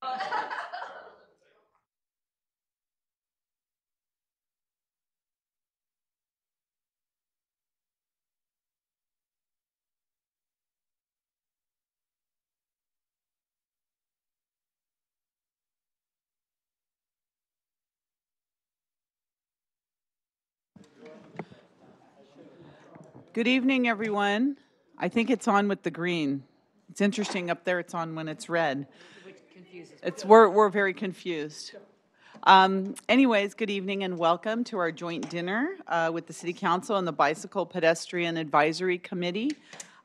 Good evening, everyone. I think it's on with the green. It's interesting up there, it's on when it's red. It's, we're, we're very confused. Um, anyways, good evening and welcome to our joint dinner uh, with the City Council and the Bicycle Pedestrian Advisory Committee.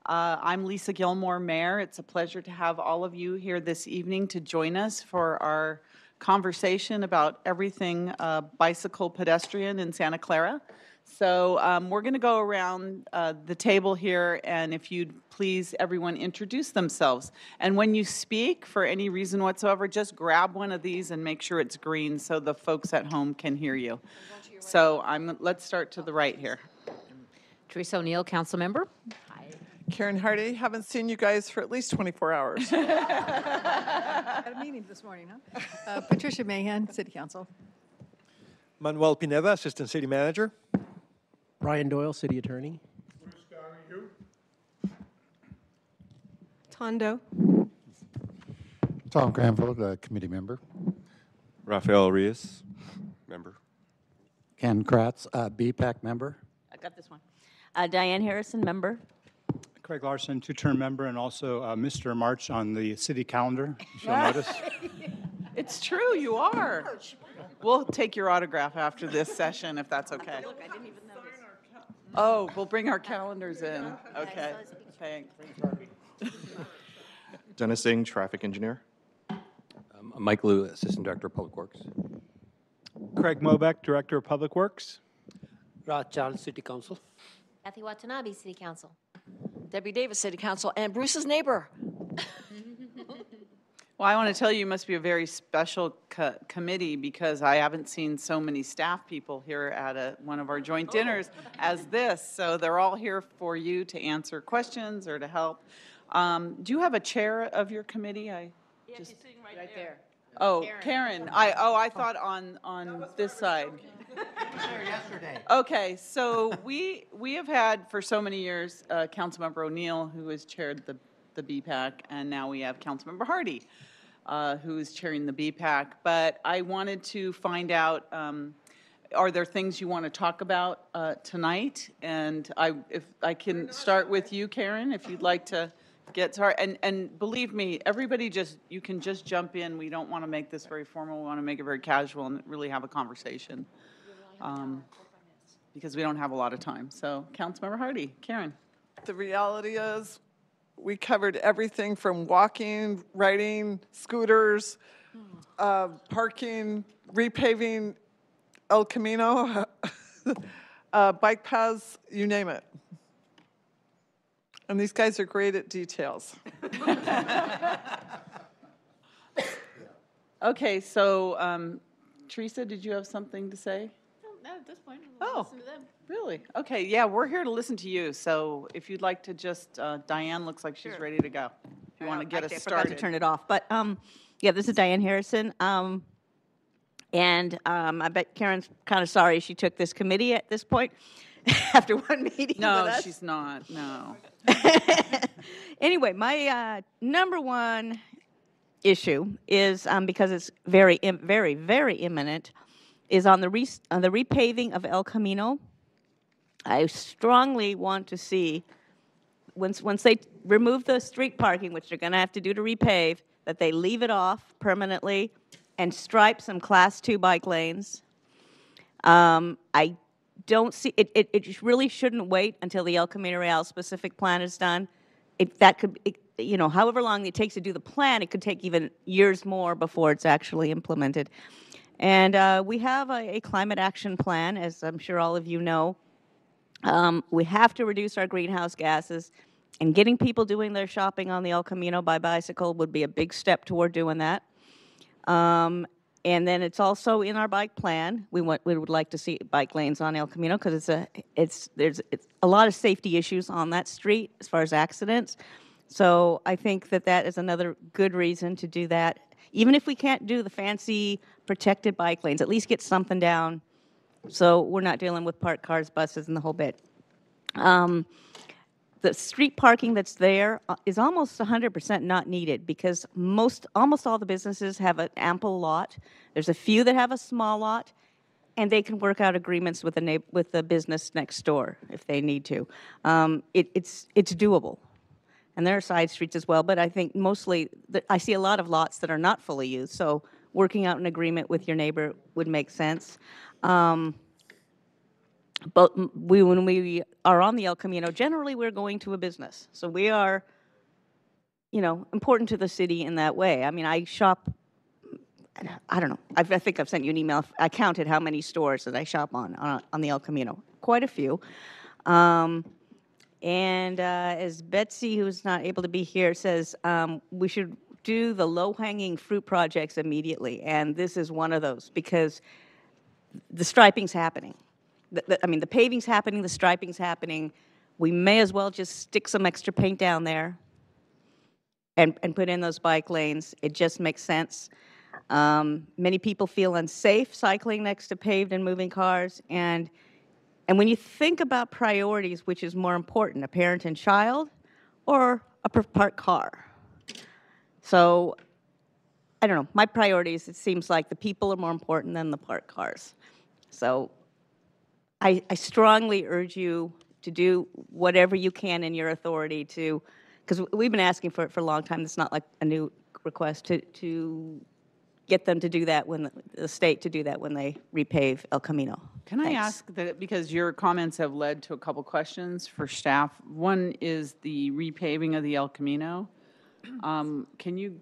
Uh, I'm Lisa Gillmor, Mayor. It's a pleasure to have all of you here this evening to join us for our conversation about everything uh, bicycle pedestrian in Santa Clara. So um, we're going to go around uh, the table here, and if you'd please, everyone introduce themselves. And when you speak, for any reason whatsoever, just grab one of these and make sure it's green so the folks at home can hear you. So I'm. Let's start to the right here. Teresa O'Neill, council member. Karen Hardy, haven't seen you guys for at least 24 hours. Had a meeting this morning, huh? Uh, Patricia Mahan, City Council. Manuel Pineda, Assistant City Manager. Brian Doyle, City Attorney. Bruce Donahue. Tondo. Tom Granville, uh, committee member. Rafael Reyes, member. Ken Kratz, uh, BPAC member. I got this one. Uh, Diane Harrison, member. Craig Larson, two-term member, and also uh, Mr. March on the city calendar, if you'll notice. It's true, you are. We'll take your autograph after this session if that's okay. Oh, we'll bring our calendars in. Okay, thanks. Dennis Singh, traffic engineer. Um, Mike Liu, Assistant Director of Public Works. Craig Mobeck, Director of Public Works. Raj Chahal, City Council. Kathy Watanabe, City Council. Debi Davis, City Council, and Bruce's neighbor. Well, I want to tell you, you must be a very special co- committee because I haven't seen so many staff people here at a, one of our joint dinners as this. So they're all here for you to answer questions or to help. Um, do you have a chair of your committee? I just Right there. oh Karen. I oh I thought on on this side. Yesterday. Okay, so we we have had for so many years uh, Councilmember O'Neill, who has chaired the the BPAC, and now we have Councilmember Hardy, uh, who is chairing the BPAC. But I wanted to find out. Um, are there things you want to talk about uh, tonight? And I, if I can start with you, Karen, if you'd like to get started. And, and believe me, everybody just, you can just jump in. We don't want to make this very formal. We want to make it very casual and really have a conversation. Um, because we don't have a lot of time. So, Councilmember Hardy, Karen. the reality is, we covered everything from walking, riding, scooters, uh, parking, repaving El Camino, uh, bike paths, you name it. And these guys are great at details. Okay, so um, Teresa, did you have something to say? No, at this point, Oh. Really? Okay, yeah, we're here to listen to you. So if you'd like to just, uh, Diane looks like she's ready to go. If you want to get us I started. forgot to turn it off. But um, yeah, this is Diane Harrison. Um, and um, I bet Karen's kind of sorry she took this committee at this point after one meeting No, with us. she's not, no. anyway, my uh, number one issue is um, because it's very, im- very, very imminent. Is on the re- on the repaving of El Camino. I strongly want to see once once they remove the street parking, which they're going to have to do to repave, that they leave it off permanently and stripe some class two bike lanes. Um, I don't see it, it. It really shouldn't wait until the El Camino Real specific plan is done. If that could, it, you know, however long it takes to do the plan, it could take even years more before it's actually implemented. And uh, we have a, a climate action plan, as I'm sure all of you know. Um, we have to reduce our greenhouse gases, and getting people doing their shopping on the El Camino by bicycle would be a big step toward doing that. Um, and then it's also in our bike plan. We want we would like to see bike lanes on El Camino because it's a it's there's it's a lot of safety issues on that street as far as accidents. So I think that that is another good reason to do that. even if we can't do the fancy protected bike lanes, at least get something down so we're not dealing with parked cars, buses, and the whole bit. Um, the street parking that's there uh, almost 100% not needed because most, almost all the businesses have an ample lot. There's a few that have a small lot, and they can work out agreements with the neigh- with the business next door if they need to. Um, it, it's it's doable, and there are side streets as well. But I think mostly the, I see a lot of lots that are not fully used. So working out an agreement with your neighbor would make sense. Um, but we, when we are on the El Camino, generally we're going to a business. So we are, you know, important to the city in that way. I mean, I shop, I don't know, I've, I think I've sent you an email. I counted how many stores that I shop on, on, on the El Camino. Quite a few. Um, and uh, as Betsy, who's not able to be here, says, um, we should do the low hanging fruit projects immediately. And this is one of those because the striping's happening. The, the, I mean, the paving's happening, the striping's happening. We may as well just stick some extra paint down there and, and put in those bike lanes. It just makes sense. Um, many people feel unsafe cycling next to paved and moving cars. And, and when you think about priorities, which is more important, a parent and child or a parked car? So I don't know. My priorities, it seems like the people are more important than the parked cars. So I, I strongly urge you to do whatever you can in your authority to, because we've been asking for it for a long time. It's not like a new request to, to get them to do that when the, the state to do that when they repave El Camino. Can I ask that, because your comments have led to a couple questions for staff. One is the repaving of the El Camino. Um, Can you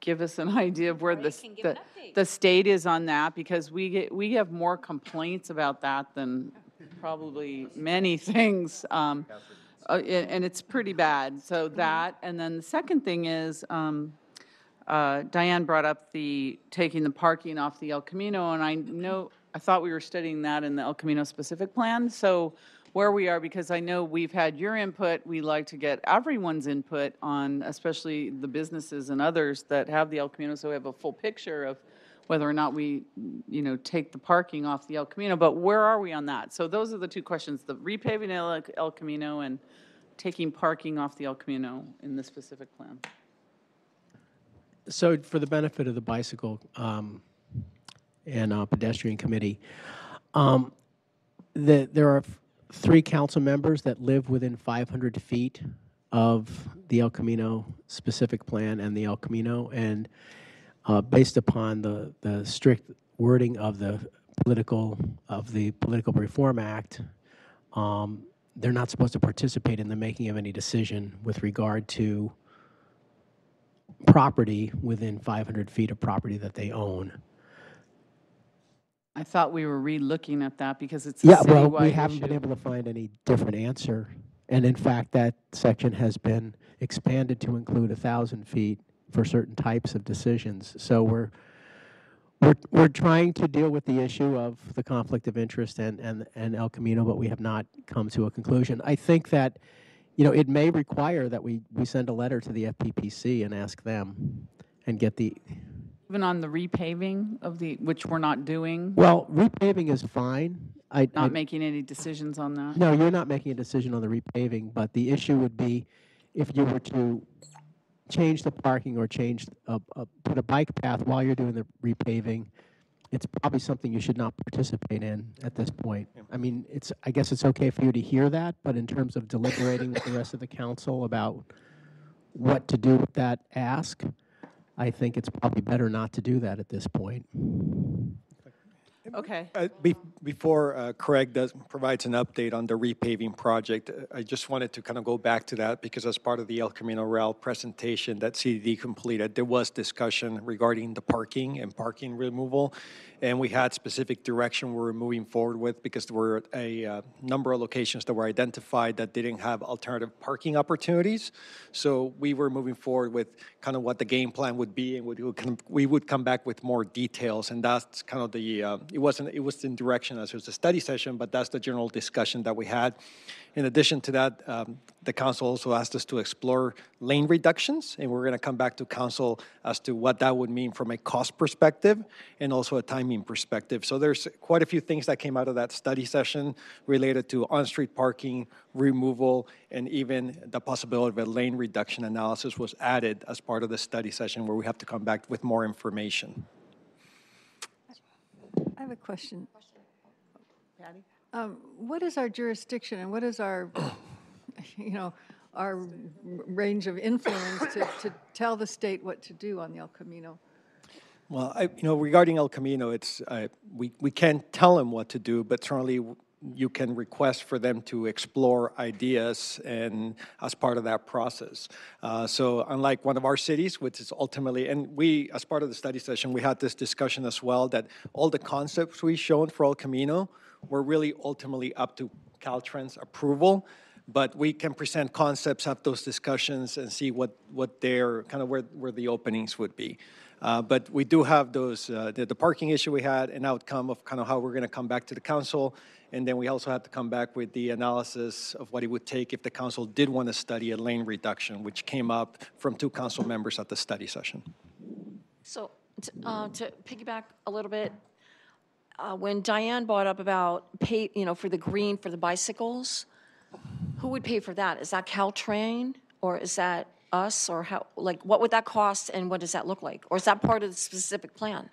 give us an idea of where the, s- can give the the state is on that? Because we get, we have more complaints about that than probably many things. Um, uh, And and it's pretty bad. So that, and then the second thing is, um, uh, Diane brought up the, taking the parking off the El Camino, and I know, I thought we were studying that in the El Camino specific plan, so where we are, because I know we've had your input, we like to get everyone's input on, especially the businesses and others that have the El Camino, so we have a full picture of whether or not we, you know, take the parking off the El Camino, but where are we on that? So those are the two questions, the repaving El, El Camino and taking parking off the El Camino in the specific plan. So for the benefit of the bicycle um, and uh, pedestrian committee, um, the, there are three council members that live within 500 feet of the El Camino specific plan and the El Camino, and uh, based upon the, the strict wording of the political of the Political Reform Act, um, they're not supposed to participate in the making of any decision with regard to property within 500 feet of property that they own. I thought we were re-looking at that because it's a Yeah, well, we citywide haven't been issue. able to find any different answer. And in fact, that section has been expanded to include a 1,000 feet for certain types of decisions. So we're, we're, we're trying to deal with the issue of the conflict of interest and, and, and El Camino, but we have not come to a conclusion. I think that, you know, it may require that we, we send a letter to the FPPC and ask them and get the, Even on the repaving of the, which we're not doing, well, repaving is fine. I, I- not making any decisions on that. No, you're not making a decision on the repaving, but the issue would be if you were to change the parking or change, a- a- put a bike path while you're doing the repaving, it's probably something you should not participate in at this point. I mean, it's, I guess it's okay for you to hear that, but in terms of deliberating with the rest of the council about what to do with that ask, I think it's probably better not to do that at this point. Okay. Uh, be- Before uh, Craig does, provides an update on the repaving project, uh, I just wanted to kind of go back to that because as part of the El Camino Real presentation that CDD completed, there was discussion regarding the parking and parking removal. And we had specific direction we were moving forward with because there were a uh, number of locations that were identified that didn't have alternative parking opportunities. So we were moving forward with kind of what the game plan would be and we would, come- we would come back with more details. And that's kind of the, uh, it wasn't, it was in direction as it was a study session, but that's the general discussion that we had. In addition to that, um, the council also asked us to explore lane reductions, and we're going to come back to council as to what that would mean from a cost perspective and also a timing perspective. So there's quite a few things that came out of that study session related to on-street parking, removal, and even the possibility of a lane reduction analysis was added as part of the study session where we have to come back with more information. I have a question. Um, What is our jurisdiction and what is our, you know, our range of influence to, to tell the state what to do on the El Camino? Well, I, you know, regarding El Camino, it's, uh, we, we can't tell them what to do, but certainly you can request for them to explore ideas and as part of that process. Uh, so unlike one of our cities, which is ultimately, and we, as part of the study session, we had this discussion as well, that all the concepts we've shown for El Camino were really ultimately up to Caltrans approval but we can present concepts, have those discussions, and see what, what their, kind of where, where the openings would be. Uh, But we do have those, uh, the, the parking issue we had, an outcome of kind of how we're going to come back to the council, and then we also had to come back with the analysis of what it would take if the council did want to study a lane reduction, which came up from two council members at the study session. So, t- uh, to piggyback a little bit, uh, when Diane brought up about pay, you know, for the green for the bicycles, who would pay for that? Is that Caltrain or is that us or how, like, what would that cost and what does that look like? Or is that part of the specific plan?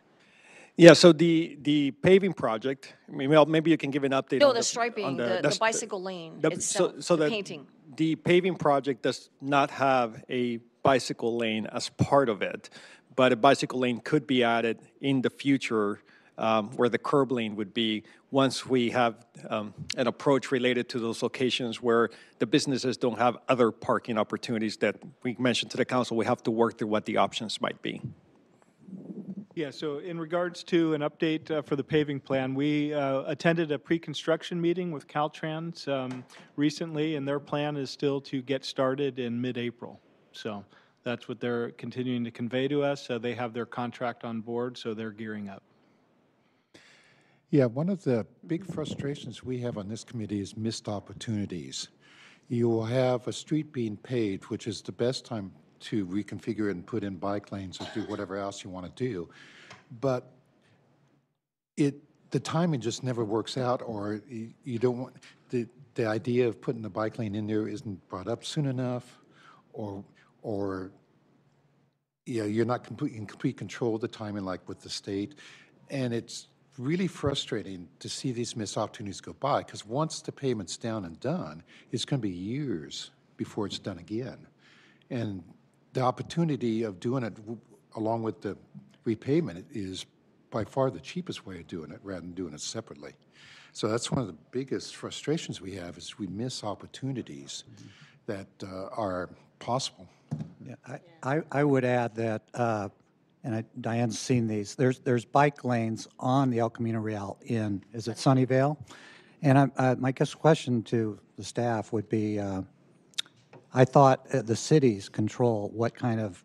Yeah, so the, the paving project, maybe, I'll- maybe you can give an update No, on the on striping, the, the that's bicycle lane the- itself, so- so the the- painting. The paving project does not have a bicycle lane as part of it, but a bicycle lane could be added in the future um, where the curb lane would be once we have um, an approach related to those locations where the businesses don't have other parking opportunities that we mentioned to the council. We have to work through what the options might be. Yeah, so in regards to an update uh, for the paving plan, we uh, attended a pre-construction meeting with Caltrans um, recently, and their plan is still to get started in mid-April. So that's what they're continuing to convey to us. Uh, They have their contract on board, so they're gearing up. Yeah, one of the big frustrations we have on this committee is missed opportunities. You will have a street being paved, which is the best time to reconfigure and put in bike lanes or do whatever else you want to do. But it, the timing just never works out, or you, you don't want, the, the idea of putting the bike lane in there isn't brought up soon enough, or, or, yeah, you're not complete, in complete control of the timing like with the state. And it's really frustrating to see these missed opportunities go by, because once the payment's down and done, it's going to be years before it's done again. And the opportunity of doing it along with the repayment is by far the cheapest way of doing it, rather than doing it separately. So that's one of the biggest frustrations we have, is we miss opportunities that uh, are possible. Yeah, I, I, I would add that, uh, and I, Diane's seen these, there's, there's bike lanes on the El Camino Real in, is it Sunnyvale? And I, uh, my guess question to the staff would be, uh, I thought uh, the cities control what kind of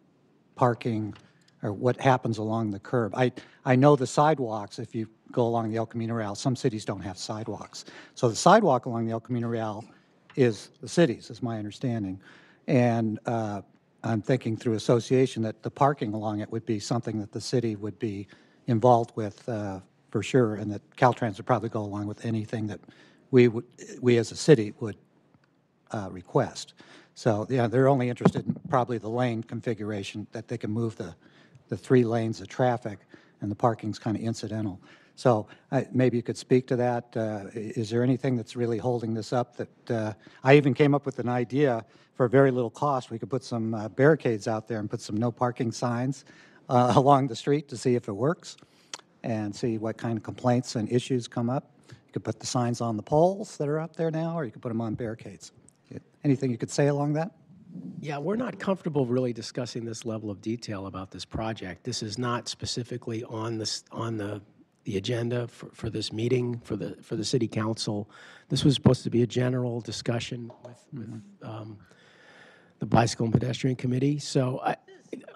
parking or what happens along the curb. I, I know the sidewalks, if you go along the El Camino Real, some cities don't have sidewalks. So the sidewalk along the El Camino Real is the cities, is my understanding. And uh, I'm thinking through association that the parking along it would be something that the city would be involved with uh, for sure, and that Caltrans would probably go along with anything that we would, we as a city would uh, request. So, yeah, they're only interested in probably the lane configuration, that they can move the, the three lanes of traffic, and the parking's kind of incidental. So maybe you could speak to that. Uh, Is there anything that's really holding this up that, uh, I even came up with an idea for very little cost. We could put some uh, barricades out there and put some no parking signs uh, along the street to see if it works and see what kind of complaints and issues come up. You could put the signs on the poles that are up there now, or you could put them on barricades. Anything you could say along that? Yeah, we're not comfortable really discussing this level of detail about this project. This is not specifically on this, on the, the agenda for, for this meeting, for the, for the city council. This was supposed to be a general discussion with, with um, the Bicycle and Pedestrian Committee. So I,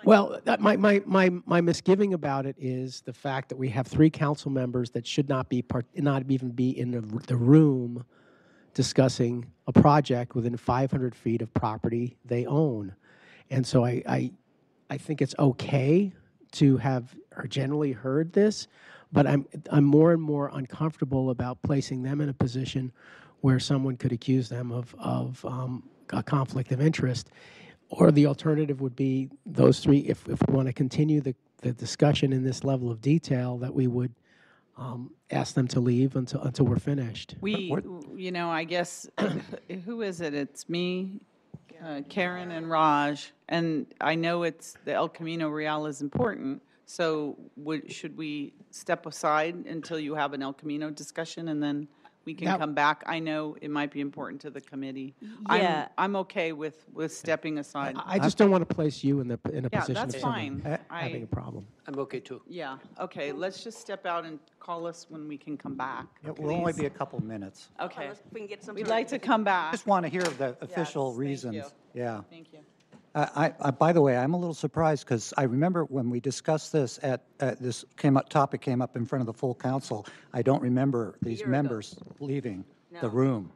Well, that, my, my, my, my misgiving about it is the fact that we have three council members that should not be part, not even be in the, the room discussing a project within 500 feet of property they own. And so I, I, I think it's okay to have or generally heard this, but I'm, I'm more and more uncomfortable about placing them in a position where someone could accuse them of, of um, a conflict of interest. Or the alternative would be those three, if, if we want to continue the, the discussion in this level of detail, that we would um, ask them to leave until, until we're finished. We, you know, I guess, who is it? It's me, uh, Karen and Raj. And I know it's, the El Camino Real is important. So would, should we step aside until you have an El Camino discussion and then we can That- come back? I know it might be important to the committee. Yeah. I'm, I'm okay with, with stepping aside. I just don't want to place you in the, in a Yeah, position of that's someone fine. having a I- problem. I'm okay too. Yeah, okay, let's just step out and call us when we can come back. It will only please. be a couple minutes. Okay. we can get some We'd sort of- like to come back. I Just want to hear the official thank reasons. you. Yeah. Thank you. I, I, I- by the way, I'm a little surprised because I remember when we discussed this at, uh, this came up, topic came up in front of the full council. I don't remember these year ago. members leaving the No. room.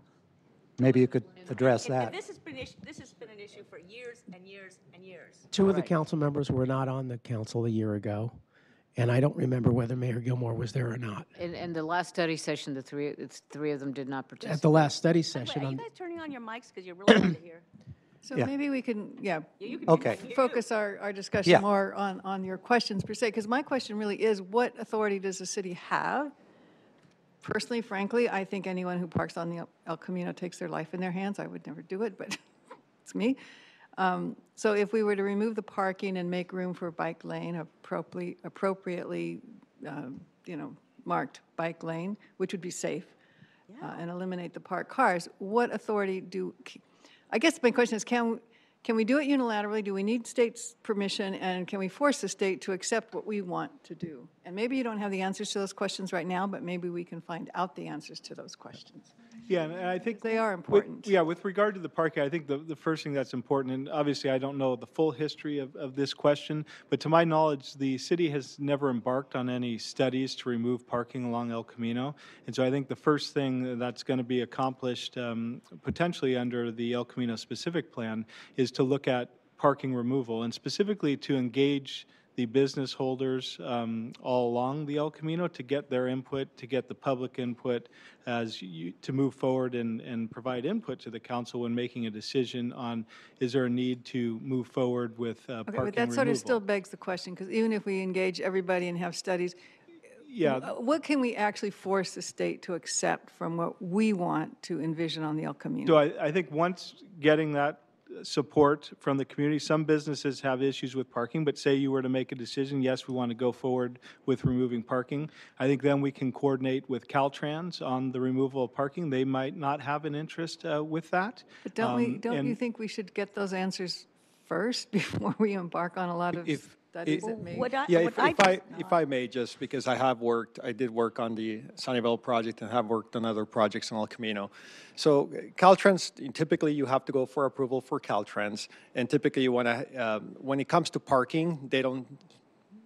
Maybe you could address And- and that. This has been, issue- this has been an issue for years and years and years. Two of the council members were not on the council a year ago, and I don't remember whether Mayor Gillmor was there or not. In, in the last study session, the three, it's, three of them did not participate. At the last study Wait, session, are you on, guys turning on your mics because you're really hard to hear? So Yeah. maybe we can, yeah, Yeah, you can- Okay. I can hear you. focus our, our discussion Yeah. more on, on your questions per se, because my question really is, what authority does the city have? Personally, frankly, I think anyone who parks on the El- El Camino takes their life in their hands. I would never do it, but it's me. Um, So if we were to remove the parking and make room for a bike lane, appropriately, appropriately, um, you know, marked bike lane, which would be safe, uh, and eliminate the parked cars, what authority do, I guess my question is, can, can we do it unilaterally? Do we need state's permission? And can we force the state to accept what we want to do? And maybe you don't have the answers to those questions right now, but maybe we can find out the answers to those questions. Yeah, and I think. They are with- important. Yeah, with regard to the parking, I think the, the first thing that's important, and obviously I don't know the full history of, of this question, but to my knowledge, the city has never embarked on any studies to remove parking along El Camino. And so I think the first thing that's going to be accomplished um, potentially under the El Camino specific plan is to look at parking removal and specifically to engage the business holders um, all along the El Camino to get their input, to get the public input as you, to move forward and, and provide input to the council when making a decision on is there a need to move forward with uh, Okay, parking but that sort of still begs the question, because even if we engage everybody and have studies, Yeah, uh, what can we actually force the state to accept from what we want to envision on the El Camino? So I, I think once getting that support from the community, some businesses have issues with parking, but say you were to make a decision, yes, we want to go forward with removing parking, I think then we can coordinate with Caltrans on the removal of parking. They might not have an interest uh, with that. But don't we, Um, don't you think we should get those answers first before we embark on a lot of If- studies if- that may? What I, Yeah, what if, I if I, just- if I may, just because I have worked, I did work on the Sunnyvale project and have worked on other projects in El Camino. So uh, Caltrans, typically you have to go for approval for Caltrans, and typically you want to, when it comes to parking, they don't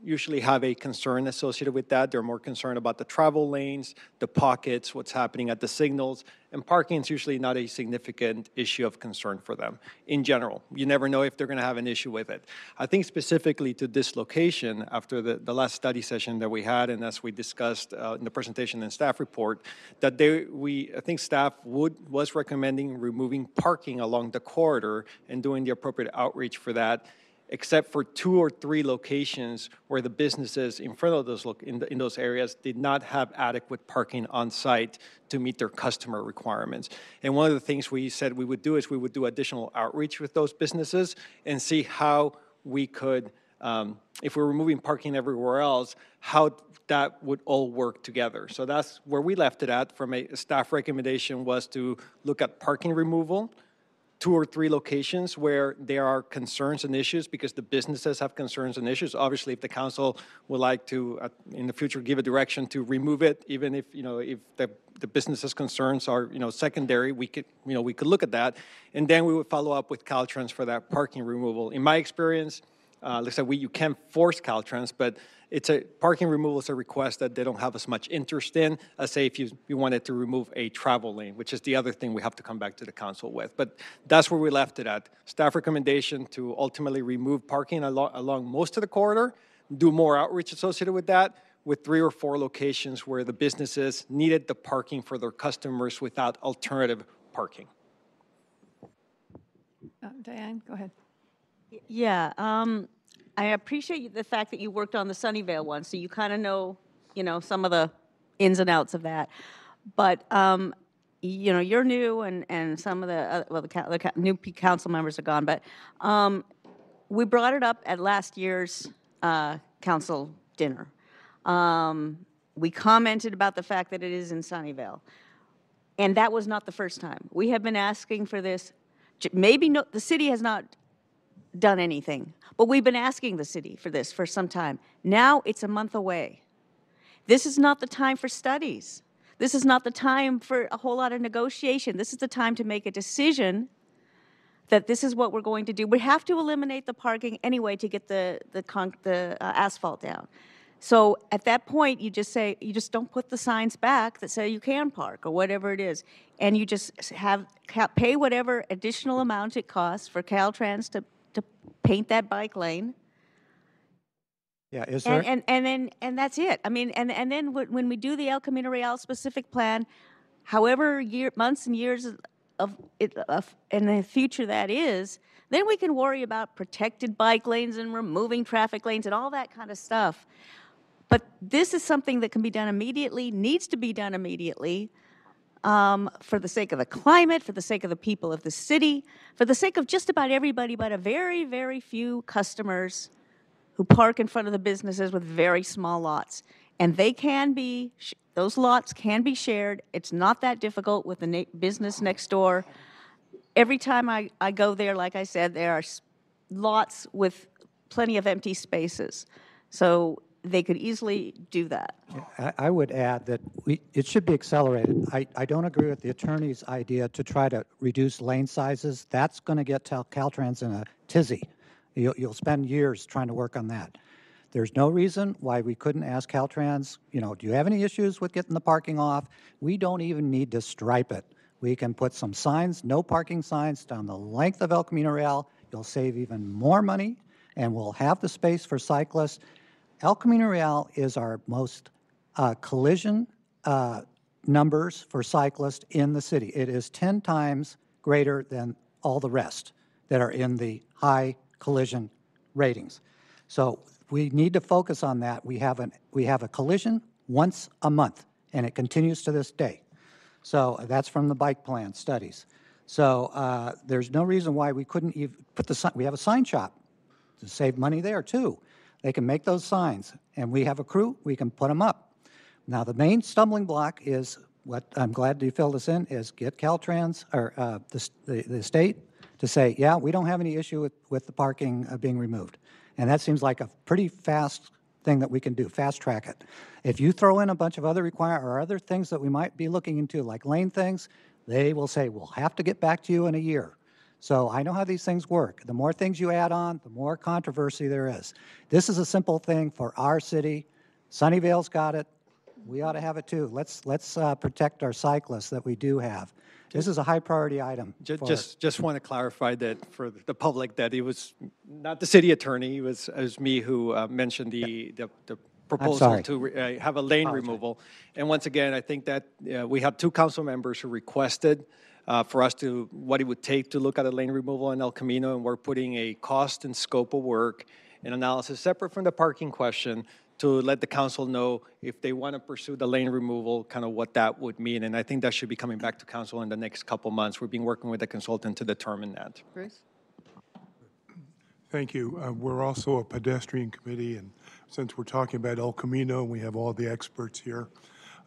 usually have a concern associated with that. They're more concerned about the travel lanes, the pockets, what's happening at the signals, and parking is usually not a significant issue of concern for them in general. You never know if they're going to have an issue with it. I think specifically to this location, after the, the last study session that we had, and as we discussed uh, in the presentation and staff report, that they, we, I think staff would, was recommending removing parking along the corridor and doing the appropriate outreach for that except for two or three locations where the businesses in front of those, in, the, in those areas did not have adequate parking on site to meet their customer requirements. And one of the things we said we would do is we would do additional outreach with those businesses and see how we could, um, if we're removing parking everywhere else, how that would all work together. So that's where we left it at from a staff recommendation was to look at parking removal, two or three locations where there are concerns and issues because the businesses have concerns and issues. Obviously, if the council would like to, uh, in the future, give a direction to remove it, even if, you know, if the, the business's concerns are, you know, secondary, we could, you know, we could look at that. And then we would follow up with Caltrans for that parking removal. In my experience, Uh, like I said, we, you can't force Caltrans, but it's a, parking removal is a request that they don't have as much interest in as say if you, you wanted to remove a travel lane, which is the other thing we have to come back to the council with. But that's where we left it at. Staff recommendation to ultimately remove parking along, along most of the corridor, do more outreach associated with that, with three or four locations where the businesses needed the parking for their customers without alternative parking. Uh, Diane, go ahead. Yeah, um, I appreciate the fact that you worked on the Sunnyvale one, so you kind of know, you know, some of the ins and outs of that. But, um, you know, you're new and, and some of the, uh, well, the, the new council members are gone, but, um, we brought it up at last year's, uh, council dinner. Um, we commented about the fact that it is in Sunnyvale. And that was not the first time. We have been asking for this, maybe no, the city has not done anything. But we've been asking the city for this for some time. Now it's a month away. This is not the time for studies. This is not the time for a whole lot of negotiation. This is the time to make a decision that this is what we're going to do. We have to eliminate the parking anyway to get the, the, the uh, asphalt down. So at that point, you just say, you just don't put the signs back that say you can park or whatever it is. And you just have, pay whatever additional amount it costs for Caltrans to, to paint that bike lane. Yeah, is there? And, and, and then, and that's it. I mean, and, and then when we do the El Camino Real specific plan, however year, months and years of- it, of, in the future that is, then we can worry about protected bike lanes and removing traffic lanes and all that kind of stuff. But this is something that can be done immediately, needs to be done immediately, um, for the sake of the climate, for the sake of the people of the city, for the sake of just about everybody but a very, very few customers who park in front of the businesses with very small lots. And they can be, those lots can be shared. It's not that difficult with the na- business next door. Every time I, I go there, like I said, there are lots with plenty of empty spaces. So they could easily do that. I, I would add that we, it should be accelerated. I, I don't agree with the attorney's idea to try to reduce lane sizes. That's going to get Cal- Caltrans in a tizzy. You'll, you'll spend years trying to work on that. There's no reason why we couldn't ask Caltrans, you know, do you have any issues with getting the parking off? We don't even need to stripe it. We can put some signs, no parking signs down the length of El Camino Real. You'll save even more money, and we'll have the space for cyclists. El Camino Real is our most uh, collision uh, numbers for cyclists in the city. It is 10 times greater than all the rest that are in the high collision ratings. So we need to focus on that. We have, an, we have a collision once a month, and it continues to this day. So that's from the bike plan studies. So uh, there's no reason why we couldn't even put the sign, we have a sign shop to save money there too. They can make those signs, and we have a crew, we can put them up. Now, the main stumbling block is what I'm glad you filled us in is get Caltrans or uh, the, the, the state to say, yeah, we don't have any issue with, with the parking uh, being removed. And that seems like a pretty fast thing that we can do, fast track it. If you throw in a bunch of other require or other things that we might be looking into, like lane things, they will say, we'll have to get back to you in a year. So I know how these things work. The more things you add on, the more controversy there is. This is a simple thing for our city. Sunnyvale's got it. We ought to have it too. Let's, let's uh, protect our cyclists that we do have. This is a high priority item. Ju- for- Just, just want to clarify that for the public, that it was not the city attorney, it was, it was me who uh, mentioned the, the the proposal to re- uh, have a lane removal. And once again, I think that uh, we had two council members who requested uh, for us to, what it would take to look at a lane removal in El Camino, and we're putting a cost and scope of work and analysis separate from the parking question to let the council know if they want to pursue the lane removal, kind of what that would mean. And I think that should be coming back to council in the next couple months. We've been working with the consultant to determine that. Bruce? Thank you. Uh, We're also a pedestrian committee, and since we're talking about El Camino, we have all the experts here.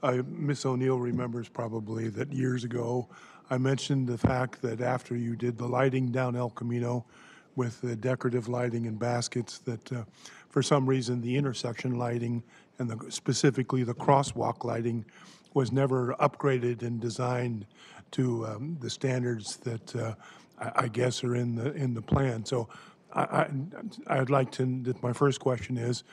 Uh, Ms. O'Neill remembers probably that years ago, I mentioned the fact that after you did the lighting down El Camino with the decorative lighting and baskets, that uh, for some reason, the intersection lighting and the- specifically the crosswalk lighting was never upgraded and designed to um, the standards that uh, I I guess are in the, in the plan. So I, I, I'd like to, my first question is,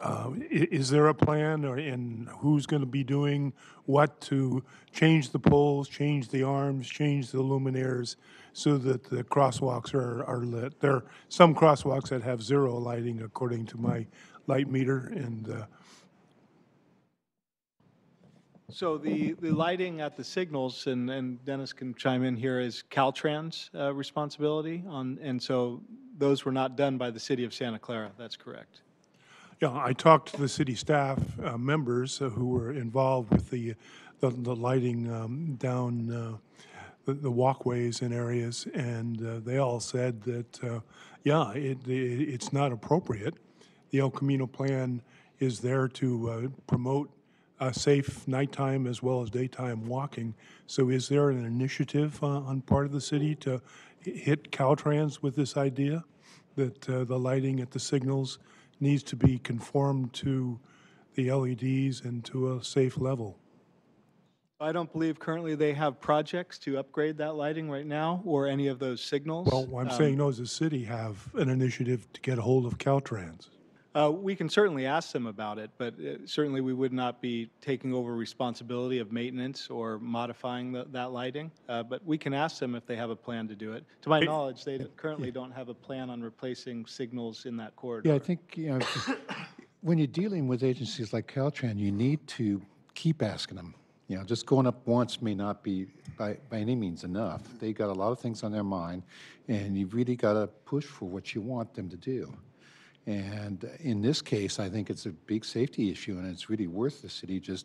uh, is there a plan or, and who's going to be doing what to change the poles, change the arms, change the luminaires so that the crosswalks are, are lit? There are some crosswalks that have zero lighting according to my light meter and, uh, So the, the lighting at the signals, and, and Dennis can chime in here, is Caltrans' uh, responsibility on, and so those were not done by the city of Santa Clara, that's correct. Yeah, I talked to the city staff uh, members uh, who were involved with the, the, the lighting um, down uh, the, the walkways and areas, and uh, they all said that, uh, yeah, it, it, it's not appropriate. The El Camino plan is there to uh, promote safe nighttime as well as daytime walking. So is there an initiative on part of the city to hit Caltrans with this idea that the lighting at the signals needs to be conformed to the LEDs and to a safe level? I don't believe currently they have projects to upgrade that lighting right now, or any of those signals. Well, I'm Um, saying, no, does the city have an initiative to get a hold of Caltrans? Uh, We can certainly ask them about it, but uh, certainly we would not be taking over responsibility of maintenance or modifying the- that lighting. Uh, But we can ask them if they have a plan to do it. To my knowledge, they currently don't have a plan on replacing signals in that corridor. Yeah, I think, you know, when you're dealing with agencies like Caltrans, you need to keep asking them. You know, just going up once may not be by, by any means enough. They got a lot of things on their mind, and you've really got to push for what you want them to do. And in this case, I think it's a big safety issue, and it's really worth the city just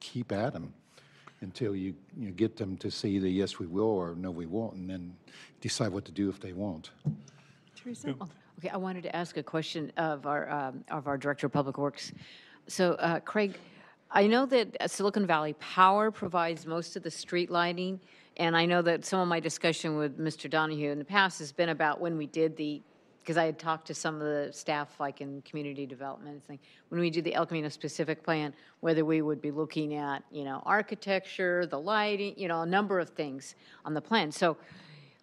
keep at them until you, you get them to say either yes, we will, or no, we won't, and then decide what to do if they won't. Teresa? Okay, I wanted to ask a question of our, um, of our Director of Public Works. So uh, Craig, I know that Silicon Valley Power provides most of the street lighting, and I know that some of my discussion with Mr. Donahue in the past has been about when we did the, because I had talked to some of the staff, like in community development, and thing, when we do the El Camino specific plan, whether we would be looking at, you know, architecture, the lighting, you know, a number of things on the plan. So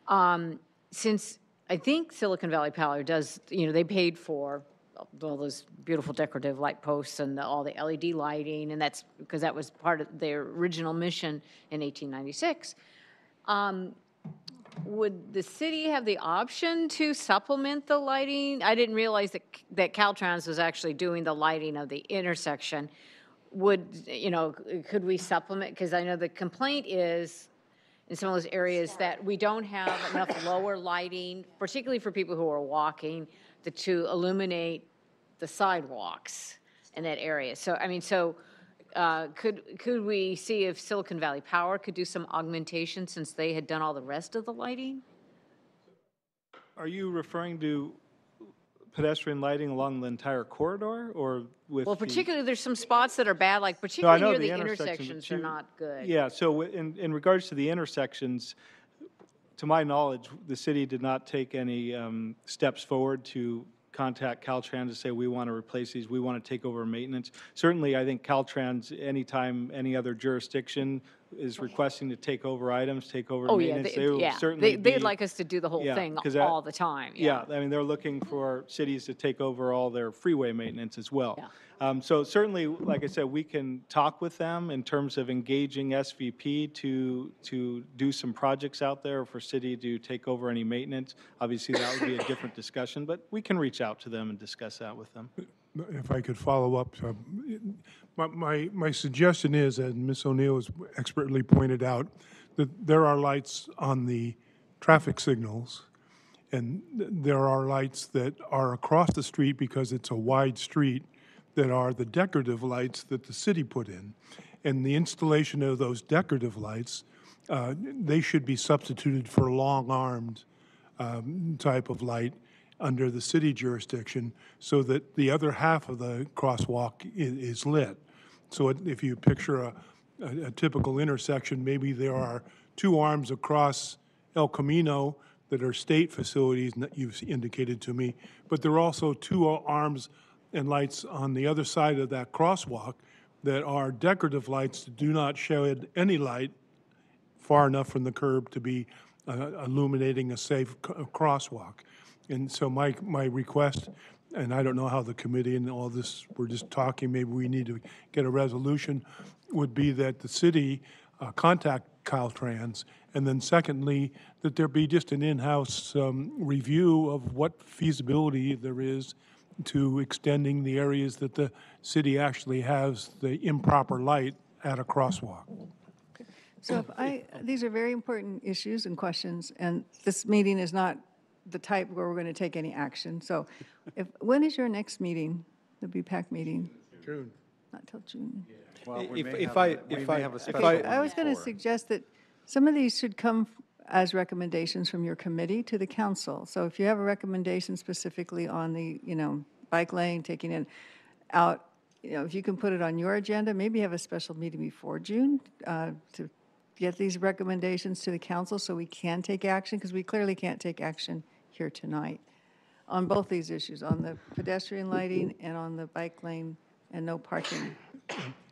um, since I think Silicon Valley Power does, you know, they paid for all those beautiful decorative light posts and the, all the LED lighting, and that's because that was part of their original mission in 1896. Um, would the city have the option to supplement the lighting? I didn't realize that, that Caltrans was actually doing the lighting of the intersection. Would, you know, could we supplement? Because I know the complaint is in some of those areas that we don't have enough lower lighting, particularly for people who are walking, to illuminate the sidewalks in that area. So, I mean, so uh, could, could we see if Silicon Valley Power could do some augmentation since they had done all the rest of the lighting? Are you referring to pedestrian lighting along the entire corridor, or with? Well, the- particularly, there's some spots that are bad, like particularly know near the intersections, but intersections are not good. Yeah, so in, in regards to the intersections, to my knowledge, the city did not take any um, steps forward to contact Caltrans to say, we want to replace these, we want to take over maintenance. Certainly, I think Caltrans, anytime any other jurisdiction is requesting to take over items, take over Oh, yeah, maintenance, they- they will yeah. certainly They- They'd be- like us to do the whole Yeah, thing 'cause that- all the time, yeah. Yeah, I mean, they're looking for cities to take over all their freeway maintenance as well. Um, So certainly, like I said, we can talk with them in terms of engaging SVP to, to do some projects out there for city to take over any maintenance. Obviously, that would be a different discussion, but we can reach out to them and discuss that with them. If I could follow up, um, my, my, my suggestion is, as Ms. O'Neill has expertly pointed out, that there are lights on the traffic signals, and th- there are lights that are across the street because it's a wide street that are the decorative lights that the city put in. And the installation of those decorative lights, uh, they should be substituted for long-armed um, type of light under the city jurisdiction so that the other half of the crosswalk i- is lit. So it- if you picture a, a a typical intersection, maybe there are two arms across El Camino that are state facilities that you've indicated to me, but there are also two arms and lights on the other side of that crosswalk that are decorative lights that do not shed any light far enough from the curb to be uh, illuminating a safe crosswalk. And so my, my request, and I don't know how the committee and all this, we're just talking, maybe we need to get a resolution, would be that the city uh, contact Caltrans, and then secondly, that there be just an in-house um, review of what feasibility there is to extending the areas that the city actually has the improper light at a crosswalk. So if I, these are very important issues and questions, and this meeting is not the type where we're going to take any action. So if, when is your next meeting, the BPAC meeting? June. Not till June. Well, If, if I, if I, have a if Okay, I, I was going to suggest that some of these should come as recommendations from your committee to the council. So if you have a recommendation specifically on the, you know, bike lane, taking it out, you know, if you can put it on your agenda, maybe have a special meeting before June uh, to get these recommendations to the council so we can take action, because we clearly can't take action here tonight on both these issues, on the pedestrian lighting and on the bike lane and no parking.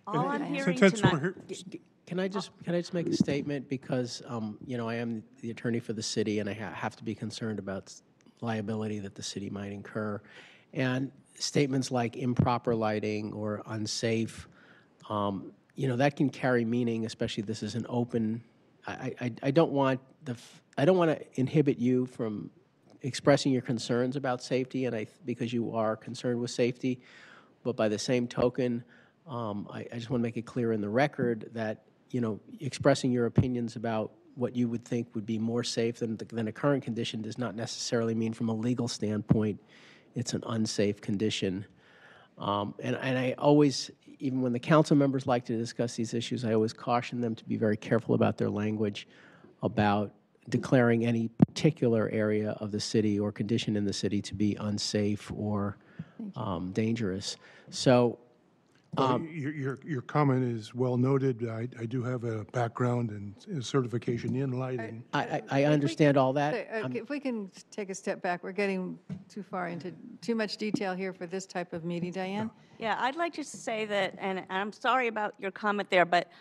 All I'm hearing since we're tonight, here- Can I just, can I just make a statement? Because, um, you know, I am the attorney for the city, and I ha- have to be concerned about s- liability that the city might incur. And statements like improper lighting or unsafe, um, you know, that can carry meaning, especially this is an open, I, I, I don't want the, f- I don't want to inhibit you from expressing your concerns about safety, and I, because you are concerned with safety. But by the same token, um, I, I just want to make it clear in the record that, you know, expressing your opinions about what you would think would be more safe than, the- than a current condition does not necessarily mean from a legal standpoint it's an unsafe condition. Um, and, and I always, even when the council members like to discuss these issues, I always caution them to be very careful about their language about declaring any particular area of the city or condition in the city to be unsafe or um, dangerous. So, Well, um, Your, your, your comment is well noted. I, I do have a background and certification in lighting. I, I, I understand all that. Okay, I'm- If we can take a step back, we're getting too far into, too much detail here for this type of meeting, Diane? yeah, I'd like just to say that, and I'm sorry about your comment there, but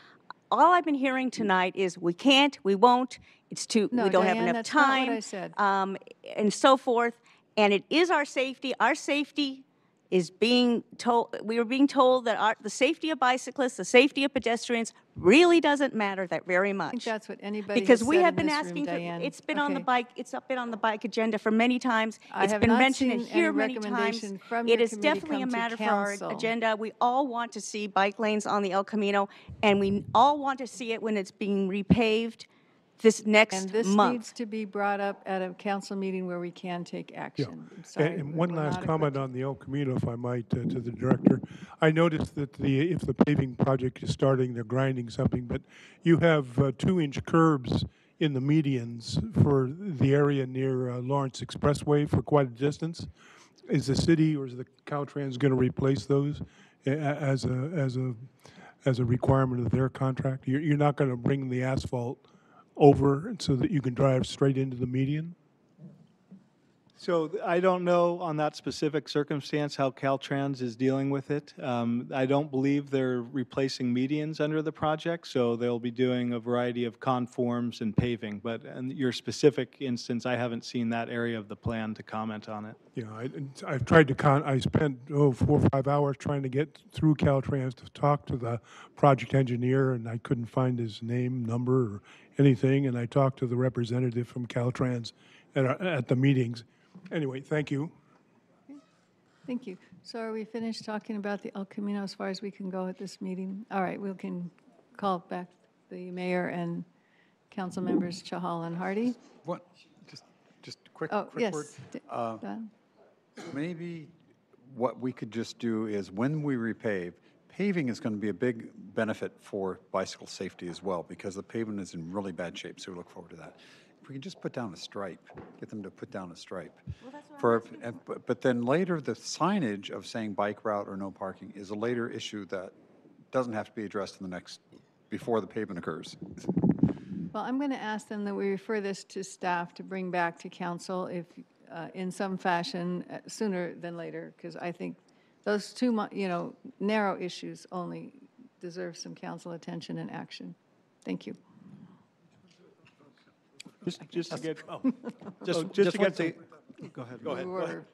all I've been hearing tonight is we can't, we won't, it's too, No, we don't have enough that's not what time. I said. um, And so forth. And it is our safety, our safety is being told, we are being told that our, the safety of bicyclists, the safety of pedestrians really doesn't matter that very much. I think that's what anybody Because we have been this room, asking, for- Diane. it's been on the bike, it's up been on the bike agenda for many times. I It's been mentioned here many times. It is definitely a matter for our agenda. We all want to see bike lanes on the El Camino, and we all want to see it when it's being repaved this next And this month. needs to be brought up at a council meeting where we can take action. I'm And- sorry, And we're one last not comment on the El Camino, if I might, uh, to the director. I noticed that the, if the paving project is starting, they're grinding something, but you have uh, two-inch curbs in the medians for the area near uh, Lawrence Expressway for quite a distance. Is the city or is the Caltrans going to replace those a- a- as a, as a, as a requirement of their contract? You're, you're not going to bring the asphalt over so that you can drive straight into the median? So I don't know on that specific circumstance how Caltrans is dealing with it. Um, I don't believe they're replacing medians under the project, so they'll be doing a variety of conforms and paving. But in your specific instance, I haven't seen that area of the plan to comment on it. Yeah, I, I've tried to con, I spent, oh, four or five hours trying to get through Caltrans to talk to the project engineer, and I couldn't find his name, number, or anything, and I talked to the representative from Caltrans at, our- at the meetings. Anyway, thank you. Thank you. So are we finished talking about the El Camino as far as we can go at this meeting? All right, we can call back the mayor and council members Chahal and Hardy. What, just, just quick, Oh, quick yes. word. D- Uh, Maybe what we could just do is when we repave, paving is going to be a big benefit for bicycle safety as well because the pavement is in really bad shape, so we look forward to that. If we can just put down a stripe, get them to put down a stripe. For, and- but- but then later, the signage of saying bike route or no parking is a later issue that doesn't have to be addressed in the next, before the pavement occurs. Well, I'm going to ask them that we refer this to staff to bring back to council if, uh, in some fashion, uh, sooner than later, because I think those two, you know, narrow issues only deserve some council attention and action. Thank you. Just, just to get, Oh, just, oh, just to one get some, thing. Go ahead. we were,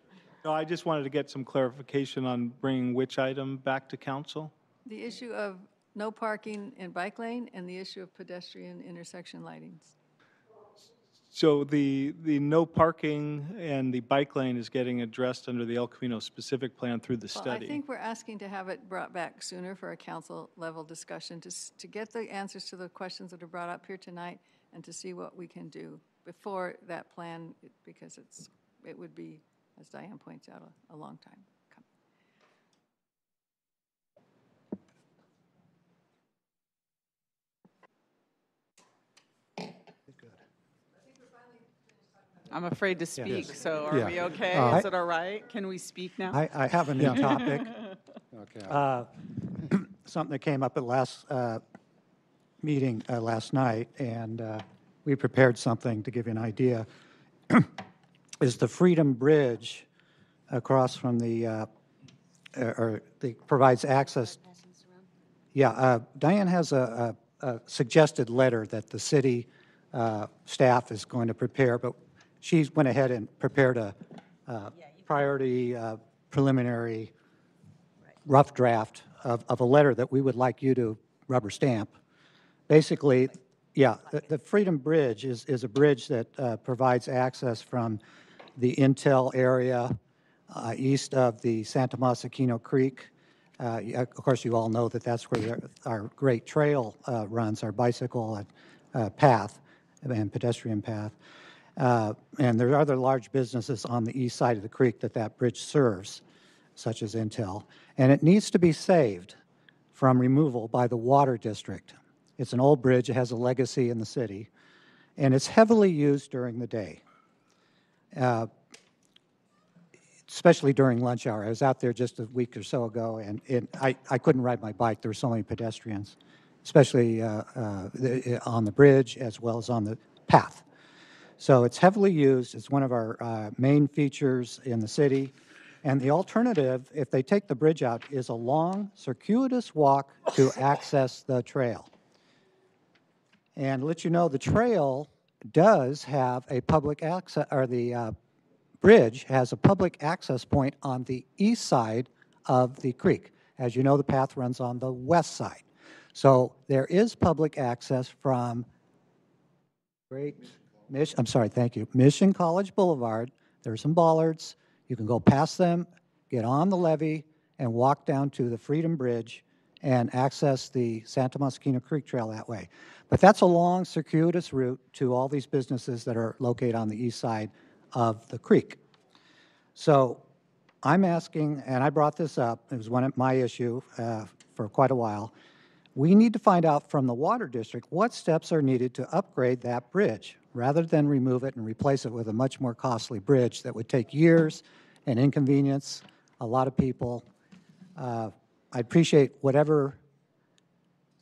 No, I just wanted to get some clarification on bringing which item back to council. the issue of no parking in bike lane and the issue of pedestrian intersection lightings. So the, the no parking and the bike lane is getting addressed under the El Camino specific plan through the Well, study. I think we're asking to have it brought back sooner for a council-level discussion, to, s- to get the answers to the questions that are brought up here tonight, and to see what we can do before that plan, because it's, it would be, as Diane points out, a, a long time. I'm afraid to speak, so are Yeah. we okay? Uh, Is it all right? Can we speak now? I, I have a new topic. Okay. Uh, Something that came up at last uh, meeting uh, last night, and uh, we prepared something to give you an idea, is the Freedom Bridge across from the, uh, or the, provides access. Yeah, uh, Diane has a, a a suggested letter that the city uh, staff is going to prepare, but she went ahead and prepared a uh, priority uh, preliminary rough draft of, of a letter that we would like you to rubber stamp. Basically, yeah, the, the Freedom Bridge is, is a bridge that uh, provides access from the Intel area uh, east of the San Tomas Aquino Creek. Uh, Of course, you all know that that's where our great trail uh, runs, our bicycle and, uh, path and pedestrian path. Uh, And there are other large businesses on the east side of the creek that that bridge serves, such as Intel. And it needs to be saved from removal by the Water District. It's an old bridge, it has a legacy in the city, and it's heavily used during the day, uh, especially during lunch hour. I was out there just a week or so ago, and it, I, I couldn't ride my bike. There were so many pedestrians, especially uh, uh, on the bridge as well as on the path. So it's heavily used. It's one of our uh, main features in the city. And the alternative, if they take the bridge out, is a long, circuitous walk to access the trail. And let you know, the trail does have a public access, or the uh, bridge has a public access point on the east side of the creek. As you know, the path runs on the west side. So there is public access from Great I'm sorry, thank you, Mission College Boulevard. There are some bollards. You can go past them, get on the levee, and walk down to the Freedom Bridge and access the San Tomas Aquino Creek Trail that way. But that's a long circuitous route to all these businesses that are located on the east side of the creek. So I'm asking, and I brought this up, it was one of my issue uh, for quite a while. We need to find out from the water district what steps are needed to upgrade that bridge, rather than remove it and replace it with a much more costly bridge that would take years and inconvenience a lot of people. Uh, I appreciate whatever,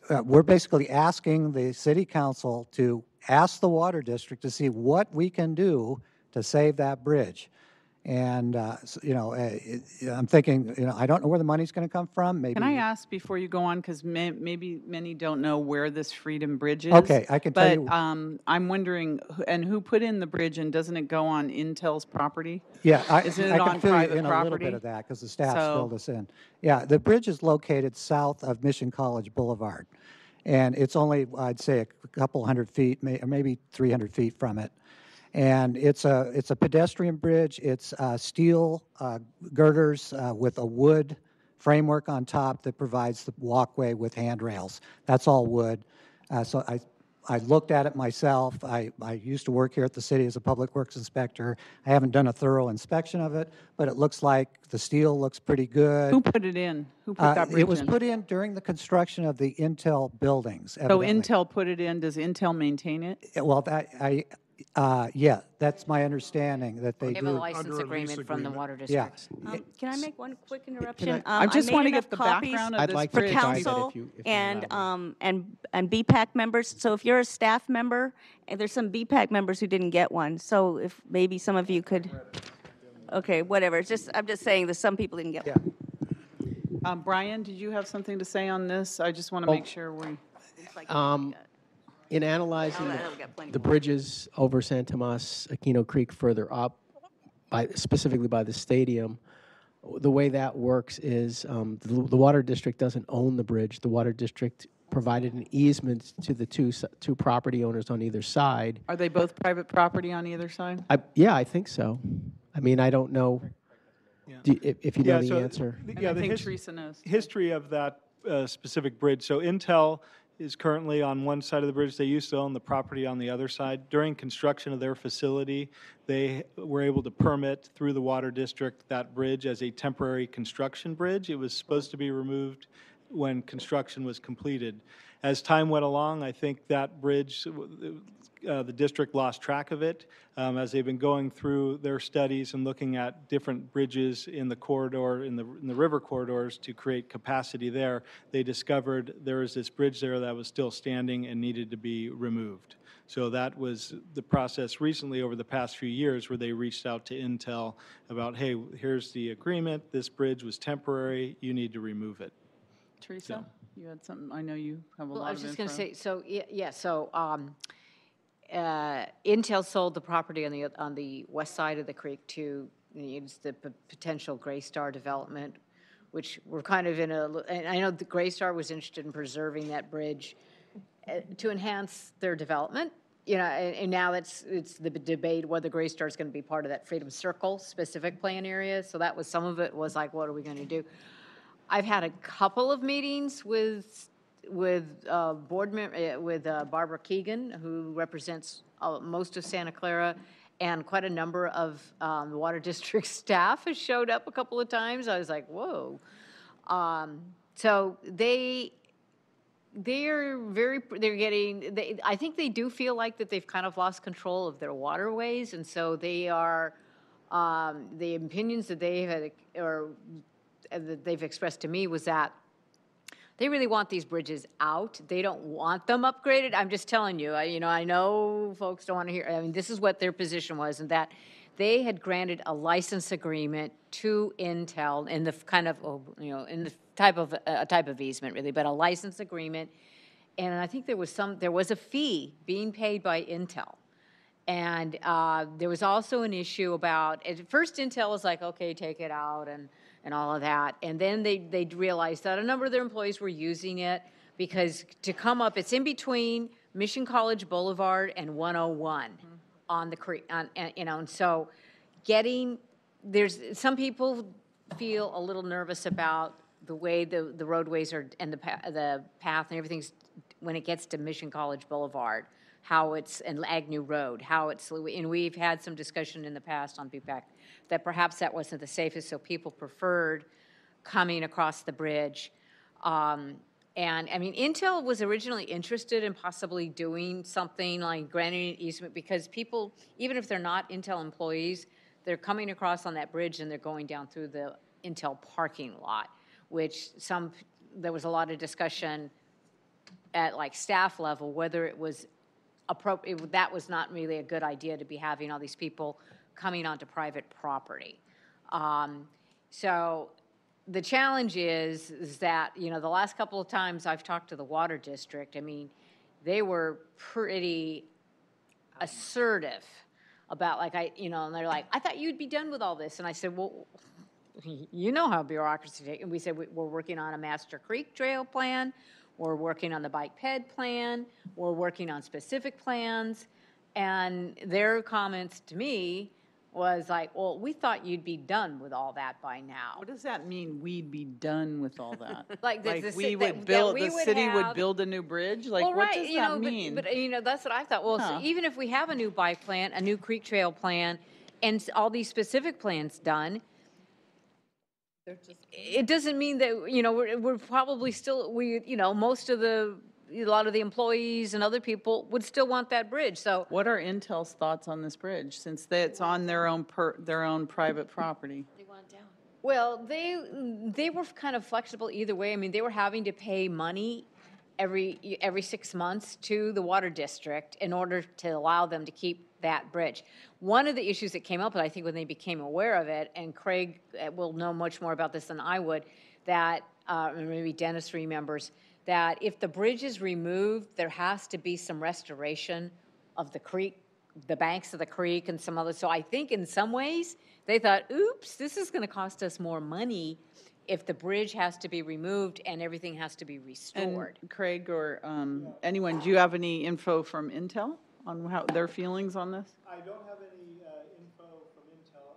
uh, we're basically asking the city council to ask the water district to see what we can do to save that bridge. And, uh, s- you know, uh, it- I'm thinking, you know, I don't know where the money's going to come from, maybe. Can I ask before you go on, because may, maybe many don't know where this Freedom Bridge is? Okay, I can tell but, you- um, I'm wondering, who- and who put in the bridge, and doesn't it go on Intel's property? Yeah, I, Isn't it I on can fill you private in a little property? bit of that because the staff So- filled us in. Yeah, the bridge is located south of Mission College Boulevard. And it's only, I'd say, a couple hundred feet, may, or maybe 300 feet from it. And it's a, it's a pedestrian bridge. It's uh, steel uh, girders uh, with a wood framework on top that provides the walkway with handrails. That's all wood. Uh, So I, I looked at it myself. I, I used to work here at the city as a public works inspector. I haven't done a thorough inspection of it, but it looks like the steel looks pretty good. Who put it in? Who put Uh, that bridge It was in? put in during the construction of the Intel buildings. So evidently. Intel put it in, does Intel maintain it? Well, that, I, uh, yeah, that's my understanding, that they We have a do. license agreement from the water Yeah. district. Um, Can I make one quick interruption? Um, I just made wanna enough get the copies background of I'd this like to For bridge. provide that council if you- if you and, allow um, and, and BPAC members, so if you're a staff member, and there's some BPAC members who didn't get one, so if maybe some of you could, okay, whatever, it's just, I'm just saying that some people didn't get one. Um, Brian, did you have something to say on this? I just want to Oh. make sure we. Um, in analyzing the- that'll get plenty the more. bridges over San Tomas, Aquino Creek further up, by, specifically by the stadium, the way that works is um, the, the water district doesn't own the bridge. The water district provided an easement to the two, s- two property owners on either side. Are they both private property on either side? I, yeah, I think so. I mean, I don't know do, if, if you know Yeah, the answer. the- And Yeah, I the think his- Teresa knows. history of that uh, specific bridge. So Intel is currently on one side of the bridge. They used to own the property on the other side. During construction of their facility, they were able to permit through the water district that bridge as a temporary construction bridge. It was supposed to be removed when construction was completed. As time went along, I think that bridge, uh, the district lost track of it um, as they've been going through their studies and looking at different bridges in the corridor, in the, in the river corridors to create capacity there. They discovered there was this bridge there that was still standing and needed to be removed. So that was the process recently over the past few years where they reached out to Intel about, hey, here's the agreement, this bridge was temporary, you need to remove it. Teresa, you had something, I know you have a lot. Well, lot I was just going to say, so, yeah, yeah, so um, uh, Intel sold the property on the, on the west side of the creek to, it's the p- potential Greystar development, which we're kind of in a, and I know the Greystar was interested in preserving that bridge uh, to enhance their development, you know, and, and now it's, it's the debate whether Greystar is going to be part of that Freedom Circle specific plan area. So that was, some of it was like, what are we going to do? I've had a couple of meetings with, with uh, board mem, uh, with uh, Barbara Keegan, who represents uh, most of Santa Clara, and quite a number of um, Water District staff has showed up a couple of times. I was like, whoa. Um, So they, they're very, they're getting, they, I think they do feel like that they've kind of lost control of their waterways, and so they are, um, the opinions that they had, or uh, that they've expressed to me was that they really want these bridges out. They don't want them upgraded. I'm just telling you, I, you know, I know folks don't want to hear, I mean, this is what their position was, and that they had granted a license agreement to Intel in the kind of, oh, you know, in the type of, a type of easement really, but a license agreement. And I think there was some, there was a fee being paid by Intel. And uh, there was also an issue about, at first Intel was like, okay, take it out and, and all of that. And then they, they realized that a number of their employees were using it because to come up, it's in between Mission College Boulevard and 101 mm-hmm. on the creek, on, and, you know, and so getting, there's, some people feel a little nervous about the way the, the roadways are and the, the path and everything's, when it gets to Mission College Boulevard, how it's, and Agnew Road, how it's, and we've had some discussion in the past on BPAC that perhaps that wasn't the safest, so people preferred coming across the bridge. Um, and, I mean, Intel was originally interested in possibly doing something like granting an easement because people, even if they're not Intel employees, they're coming across on that bridge and they're going down through the Intel parking lot, which some, there was a lot of discussion at like staff level, whether it was appropriate, that was not really a good idea to be having all these people coming onto private property. Um, So the challenge is, is that, you know, the last couple of times I've talked to the water district, I mean, they were pretty assertive about like, I, you know, and they're like, I thought you'd be done with all this. And I said, well, you know how bureaucracy takes, and we said, we- we're working on a Master Creek Trail plan, we're working on the bike ped plan, we're working on specific plans, and their comments to me was like, well, we thought you'd be done with all that by now. What does that mean, we'd be done with all that? Like, the- Like, the we would that- that build, we the would city would build a new bridge? Like, Well, what does you that know, but- mean? But, you know, that's what I thought. Well, so even if we have a new bike plan, a new creek trail plan, and all these specific plans done, it doesn't mean that, you know, we're, we're probably still, we, you know, most of the, a lot of the employees and other people would still want that bridge, so. What are Intel's thoughts on this bridge, since it's on their own per, their own private property? they want down. Well, they, they were kind of flexible either way. I mean, they were having to pay money every, every six months to the water district in order to allow them to keep that bridge. One of the issues that came up, I think, when they became aware of it, and Craig uh, will know much more about this than I would, that, uh, maybe Dennis remembers, that if the bridge is removed, there has to be some restoration of the creek, the banks of the creek and some other, so I think in some ways, They thought, oops, this is going to cost us more money if the bridge has to be removed and everything has to be And restored. Craig or um, anyone, do you have any info from Intel on how, their feelings on this? I don't have any info from Intel.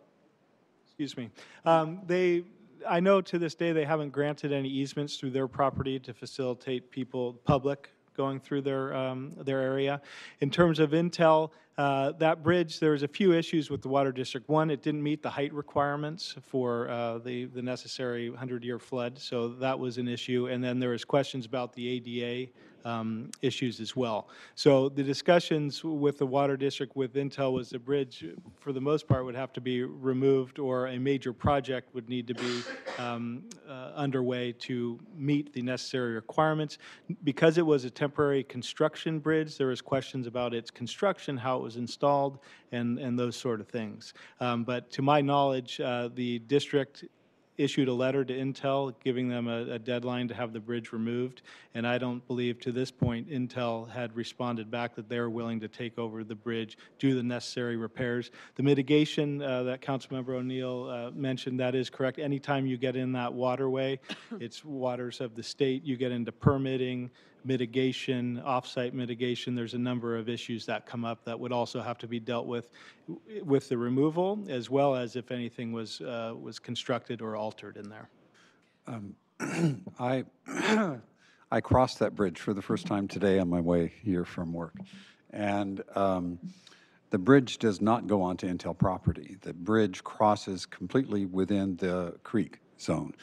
Excuse me. Um, They, I know to this day, they haven't granted any easements through their property to facilitate people, public, going through their, um, their area. In terms of Intel, uh, that bridge, there was a few issues with the water district. One, it didn't meet the height requirements for uh, the, the necessary 100-year flood, so that was an issue. And then there was questions about the ADA um, issues as well. So the discussions with the water district with Intel was the bridge, for the most part, would have to be removed, or a major project would need to be um, uh, underway to meet the necessary requirements. Because it was a temporary construction bridge, there was questions about its construction, how it was installed, and, and those sort of things. Um, But to my knowledge, uh, the district issued a letter to Intel giving them a, a deadline to have the bridge removed. And I don't believe to this point Intel had responded back that they're willing to take over the bridge, do the necessary repairs. The mitigation uh, that Councilmember O'Neill uh, mentioned, that is correct. Anytime you get in that waterway, it's waters of the state, you get into permitting, mitigation, off-site mitigation. There's a number of issues that come up that would also have to be dealt with with the removal, as well as if anything was uh, was constructed or altered in there. I, I crossed that bridge for the first time today on my way here from work. And um, the bridge does not go onto Intel property. The bridge crosses completely within the creek zone.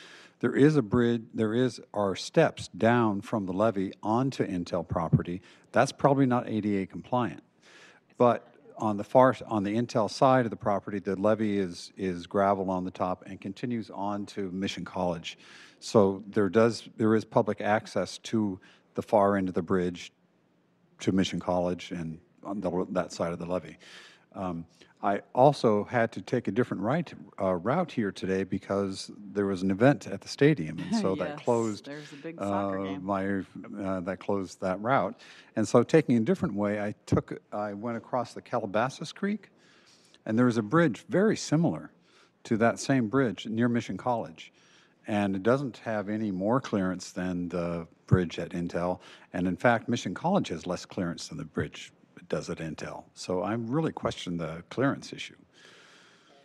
There is a bridge, there is, are steps down from the levee onto Intel property. That's probably not ADA compliant. But on the far, on the Intel side of the property, the levee is, is gravel on the top and continues on to Mission College. So there does, there is public access to the far end of the bridge to Mission College and on the, that side of the levee. Um, I also had to take a different right, uh, route here today because there was an event at the stadium, and so that Yes, closed. there's a big soccer uh, game. My, uh, that closed that route, and so taking a different way, I took, I went across the Calabazas Creek, and there was a bridge very similar to that same bridge near Mission College. And it doesn't have any more clearance than the bridge at Intel. And in fact, Mission College has less clearance than the bridge does at Intel. So I really question the clearance issue.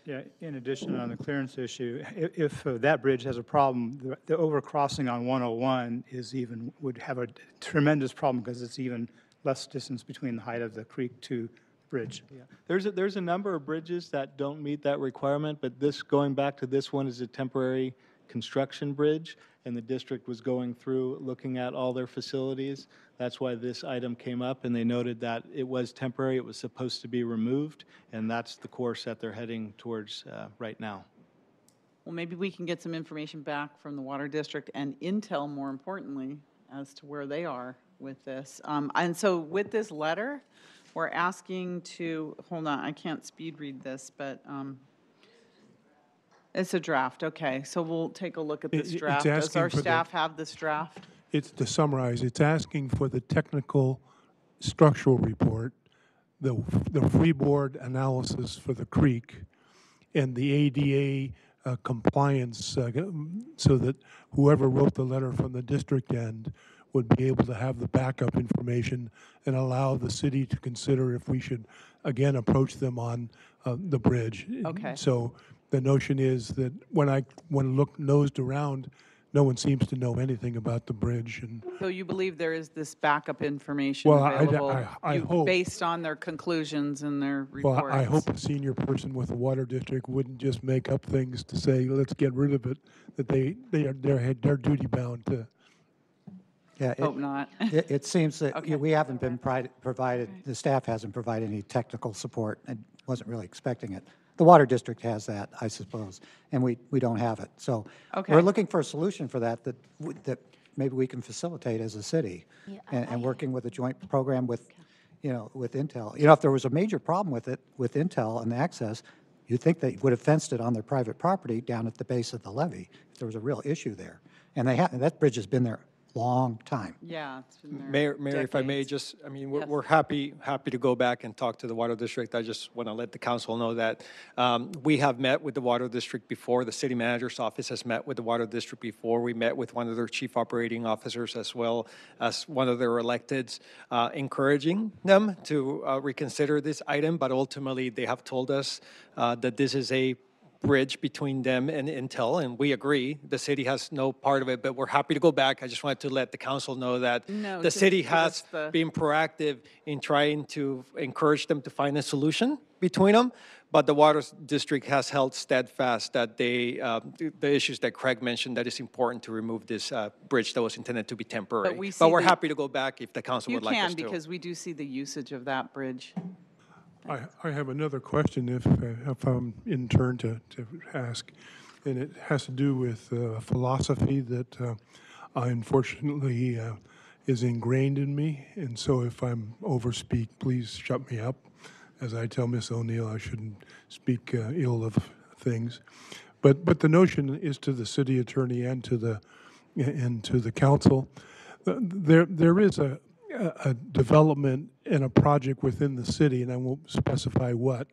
Yeah, in addition, on the clearance issue, i- if uh, that bridge has a problem, the- the overcrossing on 101 is even, would have a tremendous problem because it's even less distance between the height of the creek to the bridge. There's a, there's a number of bridges that don't meet that requirement, but this, going back to this one, is a temporary construction bridge, and the district was going through, looking at all their facilities. That's why this item came up, and they noted that it was temporary, it was supposed to be removed, and that's the course that they're heading towards uh, right now. Well, maybe we can get some information back from the Water District and Intel, more importantly, as to where they are with this. Um, And so with this letter, we're asking to, hold on, I can't speed read this, but um, it's a draft, okay. So we'll take a look at It- this it's draft. Does asking our for the- staff have this draft? It's, to summarize, it's asking for the technical structural report, the, the freeboard analysis for the creek, and the ADA uh, compliance, uh, so that whoever wrote the letter from the district end would be able to have the backup information and allow the city to consider if we should, again, approach them on uh, the bridge. Okay. So the notion is that when I, when look, nosed around, no one seems to know anything about the bridge, and So you believe there is this backup information Well, I- I- available? I- I you- hope. Based on their conclusions and their reports? Well. I hope a senior person with the water district wouldn't just make up things to say, let's get rid of it, that they, they are, they're, they're duty bound to. Yeah, it- Hope not. It, it seems that you know, we haven't been pri- provided, the staff hasn't provided any technical support and wasn't really expecting it. The water district has that, I suppose, and we, we don't have it. So Okay. we're looking for a solution for that, that, w- that maybe we can facilitate as a city. Yeah, And, and working with a joint program with, you know, with Intel. You know, if there was a major problem with it, with Intel and the access, you'd think they would have fenced it on their private property down at the base of the levee, if there was a real issue there. And they have, that bridge has been there long time. Yeah. it's been there Mayor, Mayor, if I may, decades. just, I mean, we're, Yes. we're happy, happy to go back and talk to the Water District. I just want to let the council know that um, we have met with the Water District before. The city manager's office has met with the Water District before. We met with one of their chief operating officers as well as one of their electeds, uh, encouraging them to uh, reconsider this item, but ultimately, they have told us uh, that this is a bridge between them and Intel, and we agree. The city has no part of it, but we're happy to go back. I just wanted to let the council know that No, the city has the- been proactive in trying to encourage them to find a solution between them, but the water district has held steadfast that they, uh, the- issues that Craig mentioned, that it's important to remove this uh, bridge that was intended to be temporary. we But we're the- happy to go back if the council You would like us can, to. because we do see the usage of that bridge. I, I have another question if, if I'm in turn to, to ask, and it has to do with uh, philosophy that uh, I unfortunately uh, is ingrained in me. And so if I'm overspeak, please shut me up. As I tell Miss O'Neill, I shouldn't speak uh, ill of things. But, but the notion is to the city attorney and to the, and to the council. Uh, There, there is a, a development and a project within the city, and I won't specify what,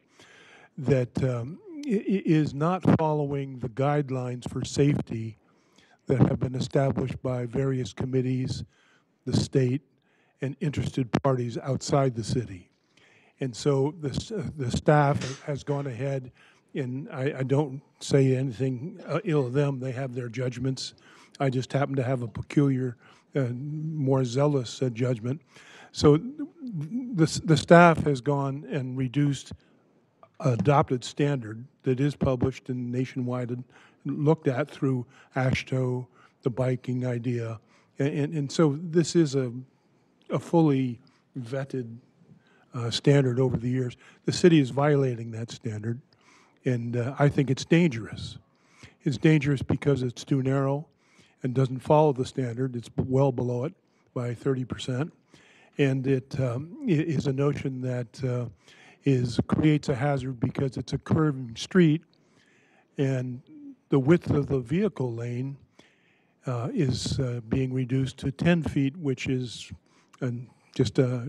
that um, is not following the guidelines for safety that have been established by various committees, the state, and interested parties outside the city. And so the, uh, the staff has gone ahead, and I, I don't say anything uh, ill of them, they have their judgments. I just happen to have a peculiar, more zealous uh, judgment. So the, the staff has gone and reduced adopted standard that is published and nationwide and looked at through AASHTO, the biking idea. And, and, and so this is a, a fully vetted uh, standard over the years. The city is violating that standard, and uh, I think it's dangerous. It's dangerous because it's too narrow and doesn't follow the standard. It's well below it by 30%. And it um, is a notion that uh, is, creates a hazard because it's a curving street and the width of the vehicle lane uh, is uh, being reduced to 10 feet, which is an, just a,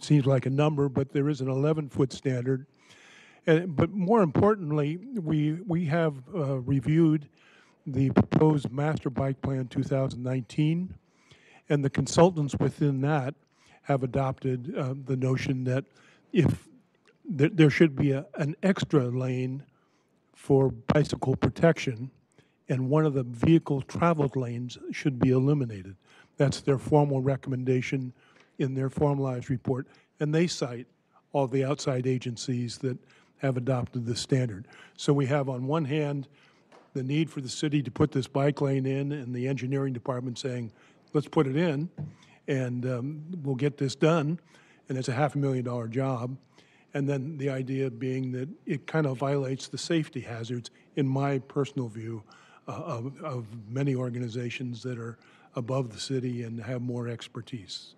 seems like a number, but there is an 11-foot standard. And, but more importantly, we, we have uh, reviewed the proposed Master Bike Plan 2019, and the consultants within that have adopted uh, the notion that if there, there should be a, an extra lane for bicycle protection, and one of the vehicle traveled lanes should be eliminated. That's their formal recommendation in their formalized report, and they cite all the outside agencies that have adopted the standard. So we have on one hand the need for the city to put this bike lane in, and the engineering department saying, let's put it in, and um, we'll get this done, and it's a half a million dollar job. And then the idea being that it kind of violates the safety hazards, in my personal view, uh, of, of many organizations that are above the city and have more expertise.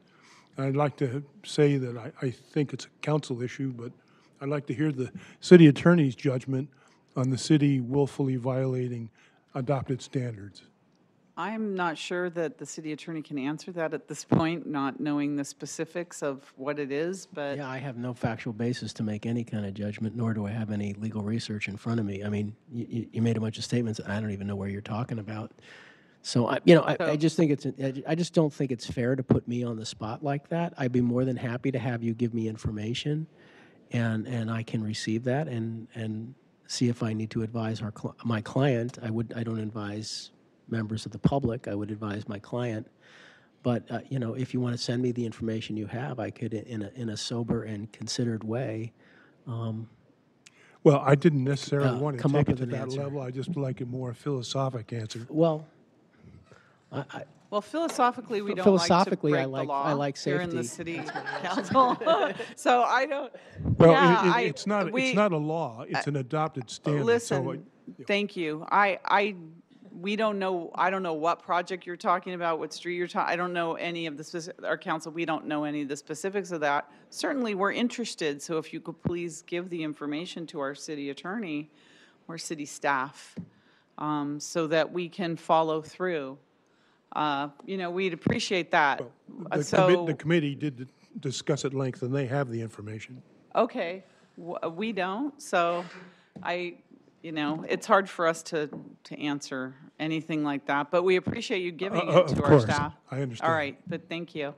I'd like to say that I, I think it's a council issue, but I'd like to hear the city attorney's judgment on the city willfully violating adopted standards. I'm not sure that the city attorney can answer that at this point, not knowing the specifics of what it is, but Yeah, I have no factual basis to make any kind of judgment, nor do I have any legal research in front of me. I mean, you, you made a bunch of statements, I don't even know where you're talking about. So, I, you know, I, I just think it's, I I just don't think it's fair to put me on the spot like that. I'd be more than happy to have you give me information, and, and I can receive that and, and see if I need to advise our, cli- my client. I would, I don't advise members of the public, I would advise my client. But, uh, you know, if you want to send me the information you have, I could, in a, in a sober and considered way, um, Well, I didn't necessarily Uh, want to come up take it with to an that answer. level. I just like a more philosophic answer. well, I, I, Well, philosophically, we don't like to philosophically, I break the like- law I like here in the safety. city council. So I don't, Well, yeah, it- it- I- it's not, we- it's not a law, it's an adopted standard. so Listen, thank you. I, I, we don't know, I don't know what project you're talking about, what street you're talking, I don't know any of the specific, our council, we don't know any of the specifics of that. Certainly, we're interested, so if you could please give the information to our city attorney or city staff, um, so that we can follow through. Uh, you know, we'd appreciate that. Uh, The commi- So, the committee did discuss at length, and they have the information. okay, w- we don't, so I, you know, it's hard for us to, to answer anything like that, but we appreciate you giving Uh, uh, it to of our course. staff. I understand. All right, but thank you.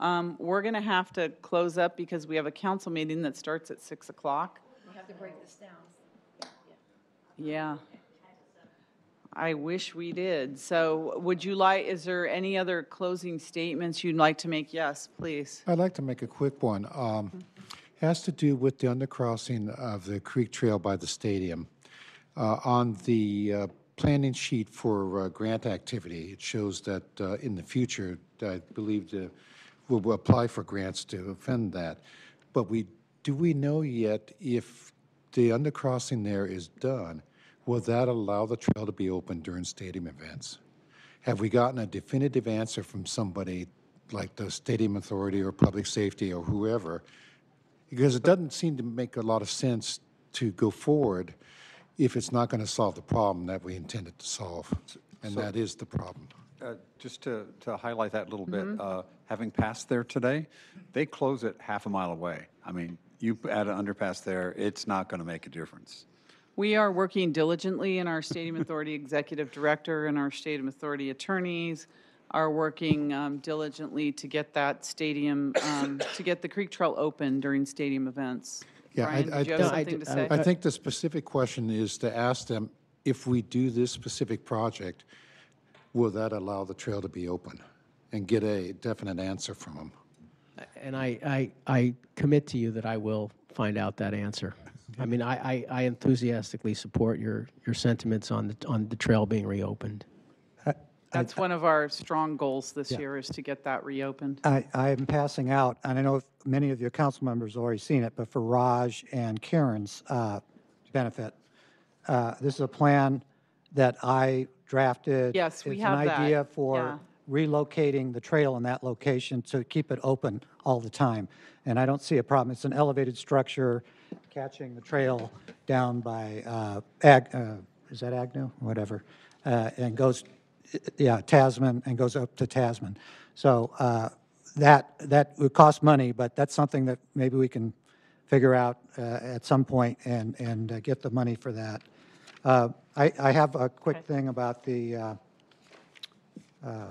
Um, We're going to have to close up because we have a council meeting that starts at 6 o'clock. We have to break this down. Yeah. I wish we did. So would you like, is there any other closing statements you'd like to make? Yes, please. I'd like to make a quick one. Um, Has to do with the undercrossing of the creek trail by the stadium. Uh, On the uh, planning sheet for uh, grant activity, it shows that uh, in the future, I believe we'll apply for grants to fund that. But we, do we know yet if the undercrossing there is done, will that allow the trail to be open during stadium events? Have we gotten a definitive answer from somebody like the Stadium Authority or Public Safety or whoever? Because it doesn't seem to make a lot of sense to go forward if it's not going to solve the problem that we intended to solve. And So- that is the problem. Uh, Just to, to highlight that a little Mm-hmm. bit, uh, having passed there today, they close it half a mile away. I mean, you add an underpass there, it's not going to make a difference. We are working diligently, and our Stadium Authority Executive Director and our Stadium Authority attorneys are working um, diligently to get that stadium, um, to get the Creek Trail open during stadium events. Yeah, I- Brian, I- did you have No, I something to I- say? I think the specific question is to ask them, if we do this specific project, will that allow the trail to be open? And get a definite answer from them. And I, I, I commit to you that I will find out that answer. I mean, I, I, I enthusiastically support your, your sentiments on the, on the trail being reopened. That's one of our strong goals this Yeah. year, is to get that reopened. I, I'm passing out, and I know if many of your council members have already seen it, but for Raj and Karen's uh, benefit, uh, this is a plan that I drafted. Yes, we It's have an that. idea Yeah. for relocating the trail in that location to keep it open all the time. And I don't see a problem. It's an elevated structure catching the trail down by uh, Ag, uh, is that Agnew? Whatever. Uh, And goes, yeah, Tasman, and goes up to Tasman. So uh, that, that would cost money, but that's something that maybe we can figure out uh, at some point and, and uh, get the money for that. Uh, I, I have a quick thing about the, uh, uh,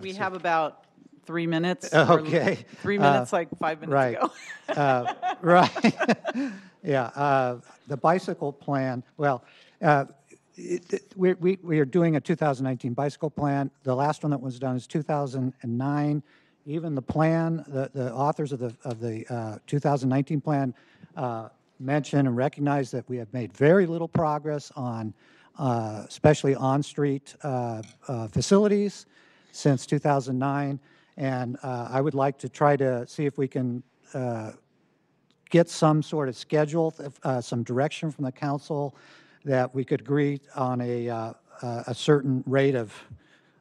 We have about three minutes. Okay. Three Uh, minutes, like five minutes right. ago. Uh, Right. Yeah, uh, the bicycle plan, well, uh, it- it- we we we are doing a 2019 bicycle plan. The last one that was done is 2009. Even the plan, the the authors of the of the uh, 2019 plan uh, mention and recognize that we have made very little progress on, uh, especially on-street uh, uh, facilities since 2009. And uh, I would like to try to see if we can uh, get some sort of schedule, uh, some direction from the council that we could agree on a, uh, uh, a certain rate of,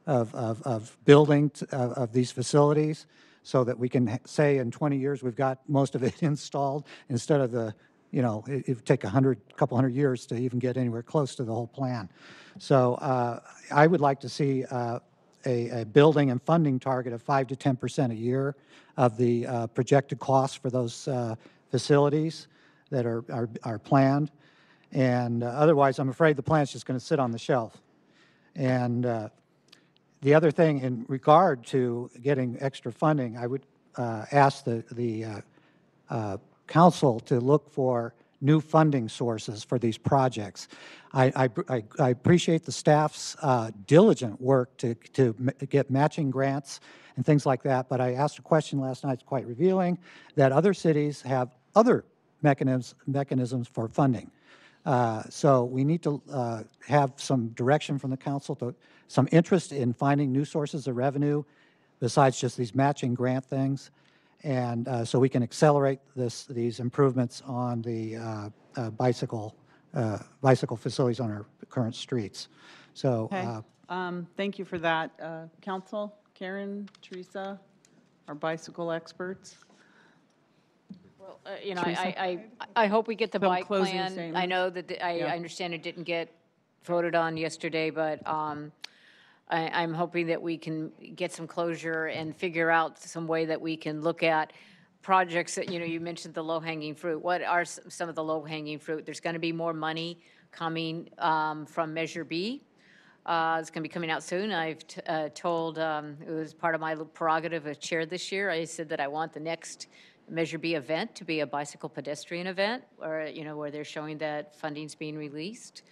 of, of, of building t- of, of these facilities so that we can say in 20 years we've got most of it installed instead of the, you know, it, it would take a hundred, couple hundred years to even get anywhere close to the whole plan. So uh, I would like to see uh, a, a building and funding target of 5 to 10% a year of the uh, projected costs for those uh, facilities that are, are, are planned. And uh, otherwise, I'm afraid the plan's just going to sit on the shelf. And uh, the other thing in regard to getting extra funding, I would uh, ask the, the council to look for new funding sources for these projects. I, I, I- appreciate the staff's uh, diligent work to, to get matching grants and things like that, but I asked a question last night, it's quite revealing, that other cities have other mechanisms, mechanisms for funding. Uh, So we need to uh, have some direction from the council to, some interest in finding new sources of revenue besides just these matching grant things. And uh, so we can accelerate this, these improvements on the uh, uh, bicycle, uh, bicycle facilities on our current streets. So Okay, uh, um, thank you for that. Uh, Council, Karen, Teresa, our bicycle experts? Well, uh, You know, Teresa? I, I, I hope we get the Some bike closing plan. I know that, the- I, Yeah. I understand it didn't get voted on yesterday, but um, I, I'm hoping that we can get some closure and figure out some way that we can look at projects that, you know, you mentioned the low-hanging fruit. What are some of the low-hanging fruit? There's going to be more money coming um, from Measure B. Uh, It's going to be coming out soon. I've uh, told, um, it was part of my prerogative as chair this year, I said that I want the next Measure B event to be a bicycle pedestrian event, or, you know, where they're showing that funding's being released.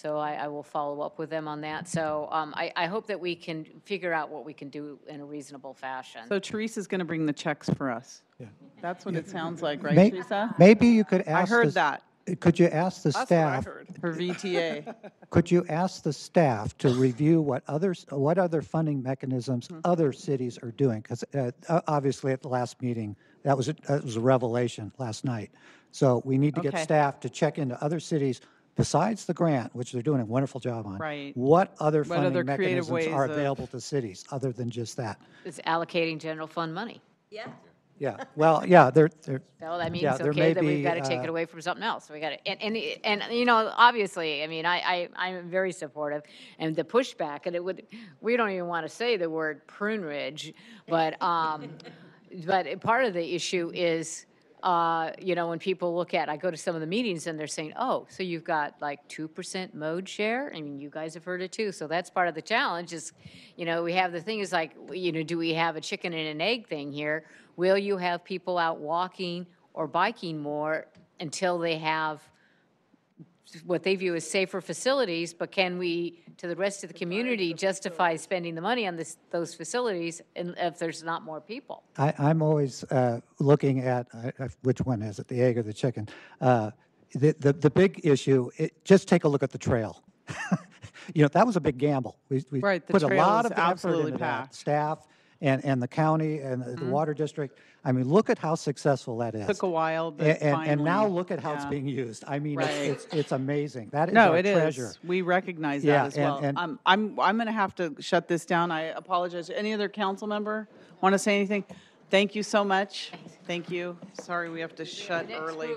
So I, I will follow up with them on that. So um, I, I hope that we can figure out what we can do in a reasonable fashion. So Teresa's going to bring the checks for us. Yeah. That's what it sounds like, right, May- Teresa? Maybe you could ask I ask. heard the- that. Could you ask the That's what I staff? heard. For VTA. Could you ask the staff to review what others, what other funding mechanisms Hmm. other cities are doing? Because obviously at the last meeting, that was, a- that was a revelation last night. So we need to get Okay. staff to check into other cities besides the grant, which they're doing a wonderful job on. Right. What other What other funding creative mechanisms are ways of- available to cities other than just that? It's allocating general fund money. Yeah. Yeah, well, yeah, there, there. So that means, yeah, there okay, may that we've got to take uh, it away from something else. We got to, and, and, and, you know, obviously, I mean, I, I, I'm very supportive. And the pushback, and it would, we don't even want to say the word Pruneridge, but, um, but part of the issue is, uh, you know, when people look at, I go to some of the meetings and they're saying, oh, so you've got like 2% mode share? I mean, you guys have heard it too. So that's part of the challenge is, you know, we have the thing is like, you know, do we have a chicken and an egg thing here? Will you have people out walking or biking more until they have what they view as safer facilities, but can we, to the rest of the community, justify spending the money on this, those facilities and if there's not more people? I, I'm always uh, looking at, I- I- which one is it, the egg or the chicken? Uh, The, the, the big issue, it, just take a look at the trail. You know, that was a big gamble. We, we Right, the put a trail lot is of effort absolutely into that, packed. staff and, and the county and the- the Mhm. water district. I mean, look at how successful that is. Took a while, but A- And, and now look at how it's yeah. being used. I mean, it's, Right. it's, it's amazing. That is No, our it treasure. is. We recognize Yeah, that as and- well. and- I'm, I'm, I'm going to have to shut this down. I apologize. Any other council member want to say anything? Thank you so much. Thank you. Sorry we have to shut early.